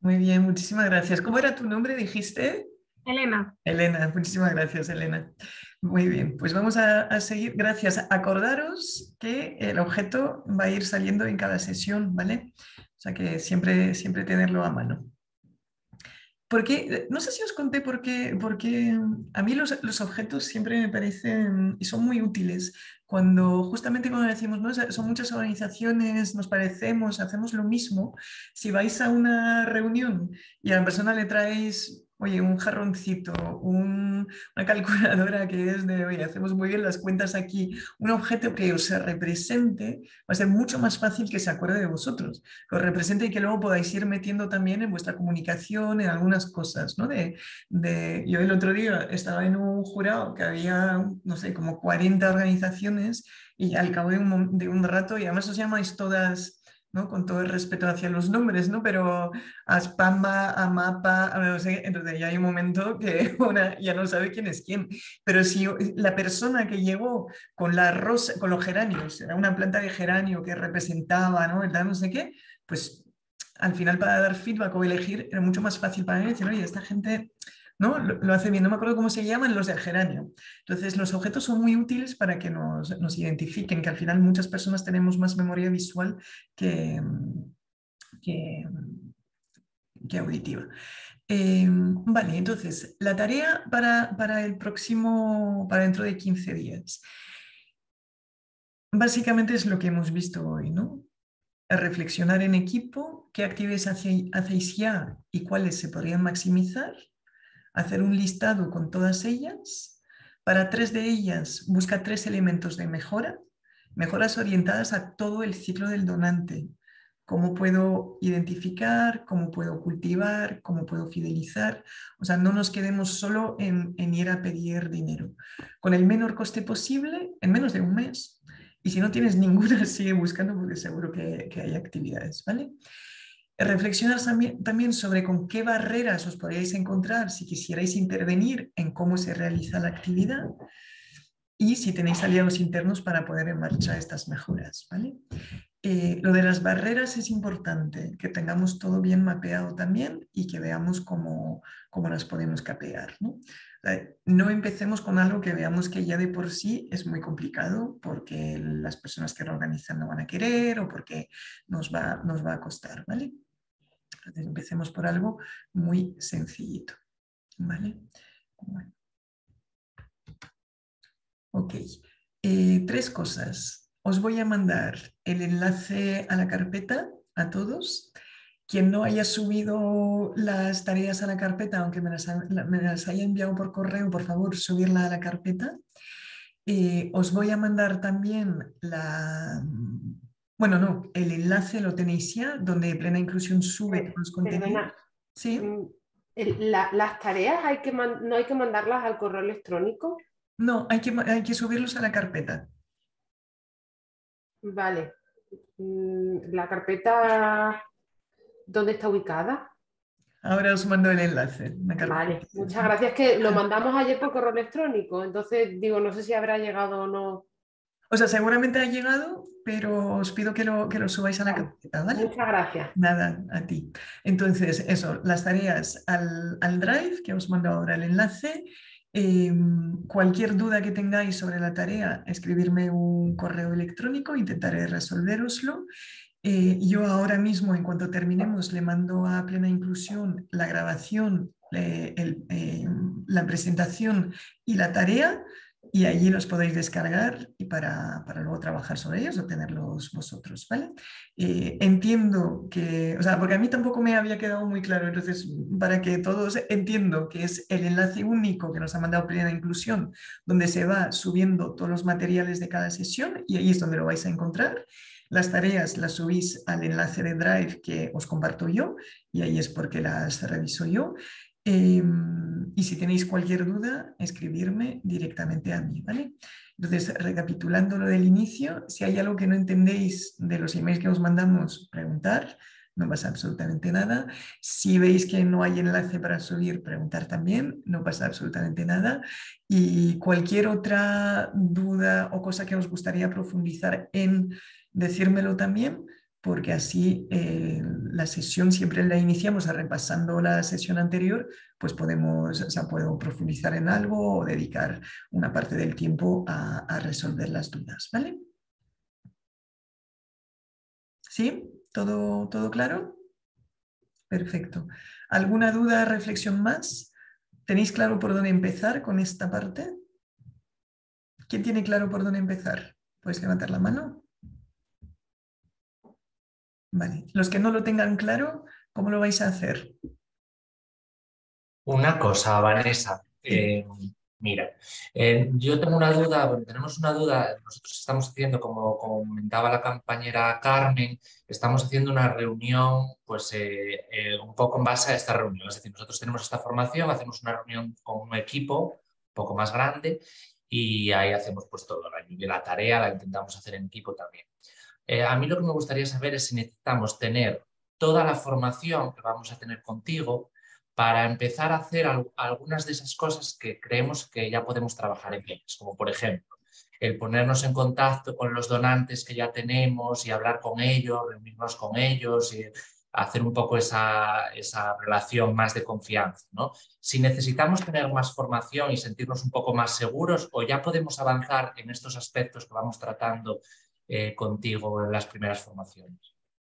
Muy bien, muchísimas gracias. ¿Cómo era tu nombre, dijiste? Elena. Elena, muchísimas gracias, Elena. Muy bien, pues vamos a, a, seguir. Gracias. Acordaros que el objeto va a ir saliendo en cada sesión, ¿vale? O sea que siempre, siempre tenerlo a mano. Porque, no sé si os conté por qué, porque a mí los, los, objetos siempre me parecen y son muy útiles. Cuando justamente cuando decimos, ¿no? son muchas organizaciones, nos parecemos, hacemos lo mismo, si vais a una reunión y a la persona le traéis oye, un jarroncito, un, una calculadora que es de, oye, hacemos muy bien las cuentas aquí, un objeto que os represente, va a ser mucho más fácil que se acuerde de vosotros, que os represente y que luego podáis ir metiendo también en vuestra comunicación, en algunas cosas, ¿no? De, de, yo el otro día estaba en un jurado que había, no sé, como 40 organizaciones y al cabo de un, de un rato, y además os llamáis todas con todo el respeto hacia los nombres, ¿no? pero Aspamba, Amapa, no sé, entonces ya hay un momento que una ya no sabe quién es quién. Pero si la persona que llegó con la rosa, con los geranios, era una planta de geranio que representaba, ¿no? El no sé qué, pues al final para dar feedback o elegir era mucho más fácil para mí decir, oye, esta gente ¿no? Lo, hace bien, no me acuerdo cómo se llaman los del geranio. Entonces, los objetos son muy útiles para que nos, nos identifiquen, que al final muchas personas tenemos más memoria visual que, que, auditiva. Eh, vale, entonces, la tarea para, para el próximo, para dentro de 15 días. Básicamente es lo que hemos visto hoy, ¿no? reflexionar en equipo, qué actividades hacéis ya y cuáles se podrían maximizar, hacer un listado con todas ellas. Para tres de ellas busca tres elementos de mejora, mejoras orientadas a todo el ciclo del donante. Cómo puedo identificar, cómo puedo cultivar, cómo puedo fidelizar. O sea, no nos quedemos solo en, ir a pedir dinero. Con el menor coste posible, en menos de un mes. Y si no tienes ninguna, sigue buscando porque seguro que, que hay actividades, ¿vale? Reflexionar también sobre con qué barreras os podríais encontrar si quisierais intervenir en cómo se realiza la actividad y si tenéis aliados internos para poner en marcha estas mejoras. ¿vale? Eh, lo de las barreras es importante, que tengamos todo bien mapeado también y que veamos cómo, cómo las podemos capear. ¿no? no empecemos con algo que veamos que ya de por sí es muy complicado porque las personas que lo organizan no van a querer o porque nos va, nos va a costar. ¿vale? Empecemos por algo muy sencillito. ¿Vale? Bueno. Eh, tres cosas. Os voy a mandar el enlace a la carpeta a todos. Quien no haya subido las tareas a la carpeta, aunque me las, me las haya enviado por correo, por favor, subirla a la carpeta. Eh, os voy a mandar también la, bueno, no, el enlace lo tenéis ya, donde Plena Inclusión sube todos los contenidos. ¿Sí? Mm, la, las tareas hay que no hay que mandarlas al correo electrónico. No, hay que, hay que subirlos a la carpeta. Vale. Mm, la carpeta dónde está ubicada? Ahora os mando el enlace. Vale, muchas gracias. Que lo mandamos ayer por correo electrónico, entonces digo, no sé si habrá llegado o no. O sea, seguramente ha llegado, pero os pido que lo, que lo subáis a la carpeta, ¿vale? Muchas gracias. Nada, a ti. Entonces, eso, las tareas al, al Drive, que os mando ahora el enlace. Em, cualquier duda que tengáis sobre la tarea, escribirme un correo electrónico, intentaré resolveroslo. Eh, yo ahora mismo, en cuanto terminemos, le mando a Plena Inclusión la grabación, eh, el, eh, la presentación y la tarea y allí los podéis descargar y para, para luego trabajar sobre ellos o tenerlos vosotros, ¿vale? Eh, entiendo que, o sea, porque a mí tampoco me había quedado muy claro, entonces, para que todos entiendo que es el enlace único que nos ha mandado Plena Inclusión, donde se va subiendo todos los materiales de cada sesión y ahí es donde lo vais a encontrar. Las tareas las subís al enlace de Drive que os comparto yo y ahí es porque las reviso yo. Em, y si tenéis cualquier duda, escribirme directamente a mí, ¿vale? Entonces, recapitulando lo del inicio, si hay algo que no entendéis de los emails que os mandamos, preguntar, no pasa absolutamente nada. Si veis que no hay enlace para subir, preguntar también, no pasa absolutamente nada. Y cualquier otra duda o cosa que os gustaría profundizar en, decírmelo también porque así eh, la sesión siempre la iniciamos repasando la sesión anterior, pues podemos, o sea, puedo profundizar en algo o dedicar una parte del tiempo a, a resolver las dudas, ¿vale? ¿Sí? ¿Todo, ¿Todo claro? Perfecto. ¿Alguna duda, reflexión más? ¿Tenéis claro por dónde empezar con esta parte? ¿Quién tiene claro por dónde empezar? ¿Puedes levantar la mano? Vale. Los que no lo tengan claro, ¿cómo lo vais a hacer? Una cosa, Vanessa. Eh, mira, eh, yo tengo una duda, bueno, tenemos una duda, nosotros estamos haciendo, como comentaba la compañera Carmen, estamos haciendo una reunión, pues eh, un poco en base a esta reunión. Es decir, nosotros tenemos esta formación, hacemos una reunión con un equipo un poco más grande y ahí hacemos pues todo, la, la tarea la intentamos hacer en equipo también. Eh, a mí lo que me gustaría saber es si necesitamos tener toda la formación que vamos a tener contigo para empezar a hacer algunas de esas cosas que creemos que ya podemos trabajar en ellas, como por ejemplo el ponernos en contacto con los donantes que ya tenemos y hablar con ellos, reunirnos con ellos y hacer un poco esa, esa relación más de confianza. ¿no? Si necesitamos tener más formación y sentirnos un poco más seguros o ya podemos avanzar en estos aspectos que vamos tratando eh, contigo en las primeras formaciones?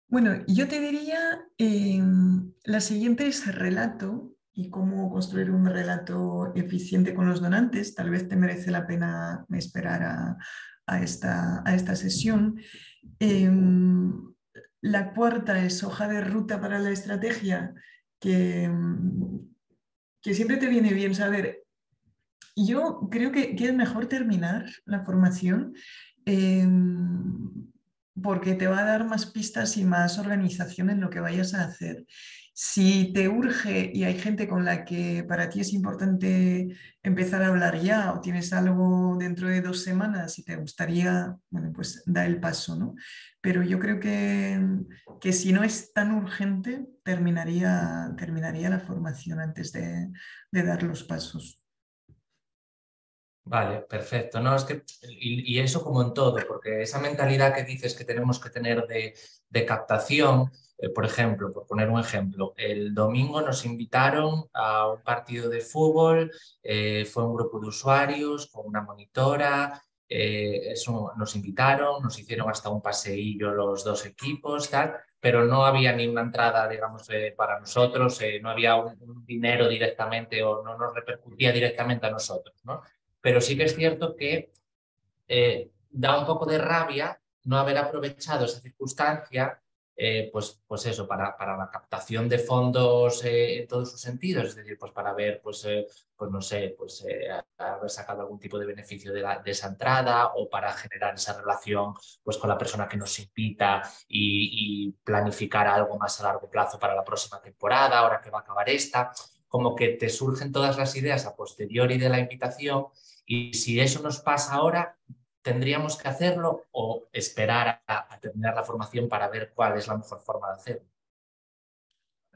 Bueno, yo te diría, em, la siguiente es relato y cómo construir un relato eficiente con los donantes. Tal vez te merece la pena esperar a, esta, a esta, sesión. Em, la cuarta es hoja de ruta para la estrategia, que, que siempre te viene bien saber. Yo creo que, es mejor terminar la formación Em, porque te va a dar más pistas y más organización en lo que vayas a hacer. Si te urge y hay gente con la que para ti es importante empezar a hablar ya o tienes algo dentro de dos semanas y te gustaría, bueno, pues da el paso, ¿no? Pero yo creo que, que si no es tan urgente, terminaría, terminaría la formación antes de, de dar los pasos. Vale, perfecto. No, es que, y, eso como en todo, porque esa mentalidad que dices que tenemos que tener de, captación, eh, por ejemplo, por poner un ejemplo, el domingo nos invitaron a un partido de fútbol, eh, fue un grupo de usuarios con una monitora, eh, eso nos invitaron, nos hicieron hasta un paseillo los dos equipos, tal, pero no había ni una entrada, digamos, para nosotros, no había un, un, dinero directamente o no nos repercutía directamente a nosotros, ¿no? Pero sí que es cierto que eh, da un poco de rabia no haber aprovechado esa circunstancia, eh, pues, pues eso, para, para, la captación de fondos eh, en todos sus sentidos, es decir, pues para ver, pues, pues no sé, pues haber sacado algún tipo de beneficio de, esa entrada o para generar esa relación pues con la persona que nos invita y planificar algo más a largo plazo para la próxima temporada, ahora que va a acabar esta, como que te surgen todas las ideas a posteriori de la invitación y si eso nos pasa ahora, tendríamos que hacerlo o esperar a, terminar la formación para ver cuál es la mejor forma de hacerlo.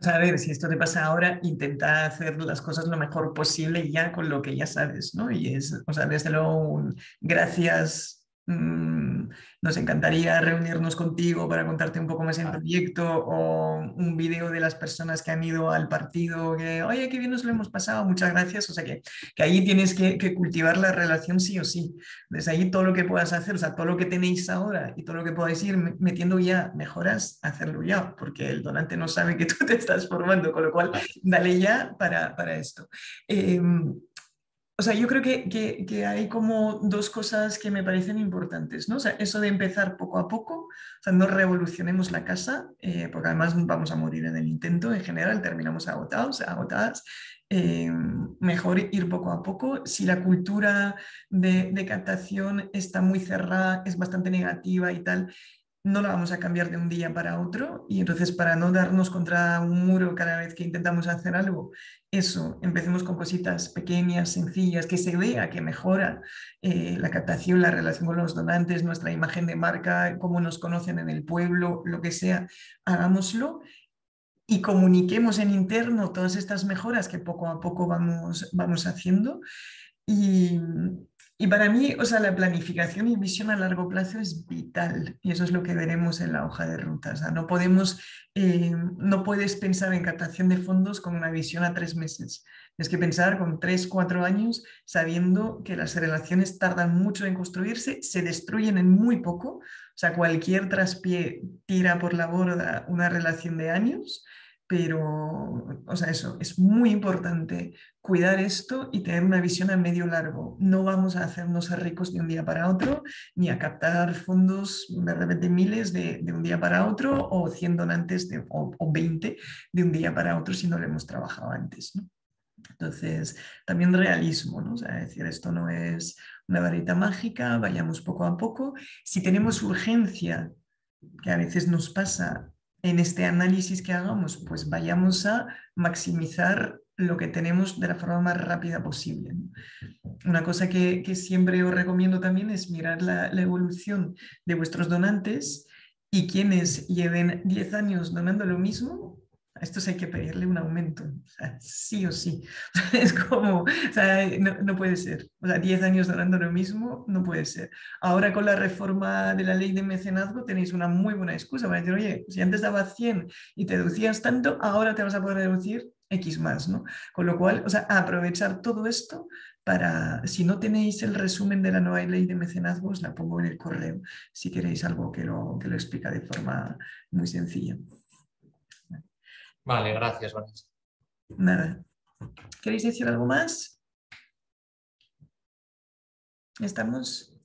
A ver, si esto te pasa ahora, intenta hacer las cosas lo mejor posible ya con lo que ya sabes, ¿no? Y es, o sea, desde luego, gracias nos encantaría reunirnos contigo para contarte un poco más el proyecto o un vídeo de las personas que han ido al partido, que, oye, qué bien nos lo hemos pasado, muchas gracias. O sea, que, que ahí tienes que, que, cultivar la relación sí o sí. Desde ahí todo lo que puedas hacer, o sea, todo lo que tenéis ahora y todo lo que podáis ir metiendo ya mejoras, hacerlo ya, porque el donante no sabe que tú te estás formando, con lo cual dale ya para, para esto. Eh, o sea, yo creo que, que, hay como dos cosas que me parecen importantes, ¿no? O sea, eso de empezar poco a poco, o sea, no revolucionemos la casa, eh, porque además vamos a morir en el intento, en general terminamos agotados, agotadas. Eh, mejor ir poco a poco. Si la cultura de, de captación está muy cerrada, es bastante negativa y tal, no la vamos a cambiar de un día para otro y entonces para no darnos contra un muro cada vez que intentamos hacer algo, eso, empecemos con cositas pequeñas, sencillas, que se vea que mejora eh, la captación, la relación con los donantes, nuestra imagen de marca, cómo nos conocen en el pueblo, lo que sea, hagámoslo y comuniquemos en interno todas estas mejoras que poco a poco vamos, vamos haciendo. Y, y para mí, o sea, la planificación y visión a largo plazo es vital y eso es lo que veremos en la hoja de ruta. No podemos, eh, no puedes pensar en captación de fondos con una visión a tres meses. Tienes que pensar con tres, cuatro años, sabiendo que las relaciones tardan mucho en construirse, se destruyen en muy poco. O sea, cualquier traspié tira por la borda una relación de años pero, o sea, eso, es muy importante cuidar esto y tener una visión a medio largo. No vamos a hacernos ricos de un día para otro, ni a captar fondos de miles de, de un día para otro, o 100 donantes de, o, o, 20 de un día para otro si no lo hemos trabajado antes. Entonces, también realismo, ¿no? O sea, decir, esto no es una varita mágica, vayamos poco a poco. Si tenemos urgencia, que a veces nos pasa en este análisis que hagamos, pues vayamos a maximizar lo que tenemos de la forma más rápida posible. Una cosa que, siempre os recomiendo también es mirar la, evolución de vuestros donantes y quienes lleven 10 años donando lo mismo, a estos hay que pedirle un aumento, sí o sí. es como, no, no, puede ser. O sea, 10 años donando lo mismo, no puede ser. Ahora con la reforma de la ley de mecenazgo tenéis una muy buena excusa para decir, oye, si antes daba 100 y te deducías tanto, ahora te vas a poder deducir X más, ¿no? Con lo cual, o sea, aprovechar todo esto para, si no tenéis el resumen de la nueva ley de mecenazgo, os la pongo en el correo si queréis algo que lo, que lo explica de forma muy sencilla. Vale, gracias, Vanessa. Nada. ¿Queréis decir algo más? ¿Estamos?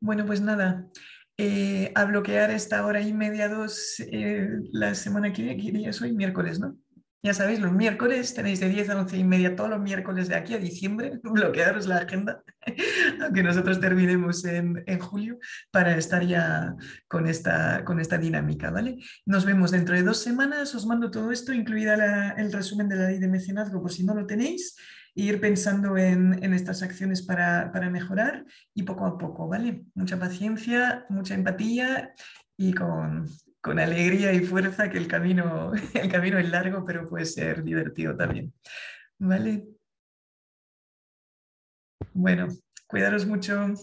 Bueno, pues nada. Eh, a bloquear esta hora y media, dos, eh, la semana que viene, ¿qué día es hoy? Miércoles, ¿no? Ya sabéis, los miércoles tenéis de 10 a 11 y media todos los miércoles de aquí a diciembre, bloquearos la agenda, aunque nosotros terminemos en, en, julio, para estar ya con esta, con esta dinámica, ¿vale? Nos vemos dentro de dos semanas, os mando todo esto, incluida el resumen de la ley de mecenazgo, por si no lo tenéis, e ir pensando en, en estas acciones para, para mejorar y poco a poco, ¿vale? Mucha paciencia, mucha empatía y con, con alegría y fuerza que el camino, el camino es largo, pero puede ser divertido también. ¿Vale? Bueno, cuidaros mucho.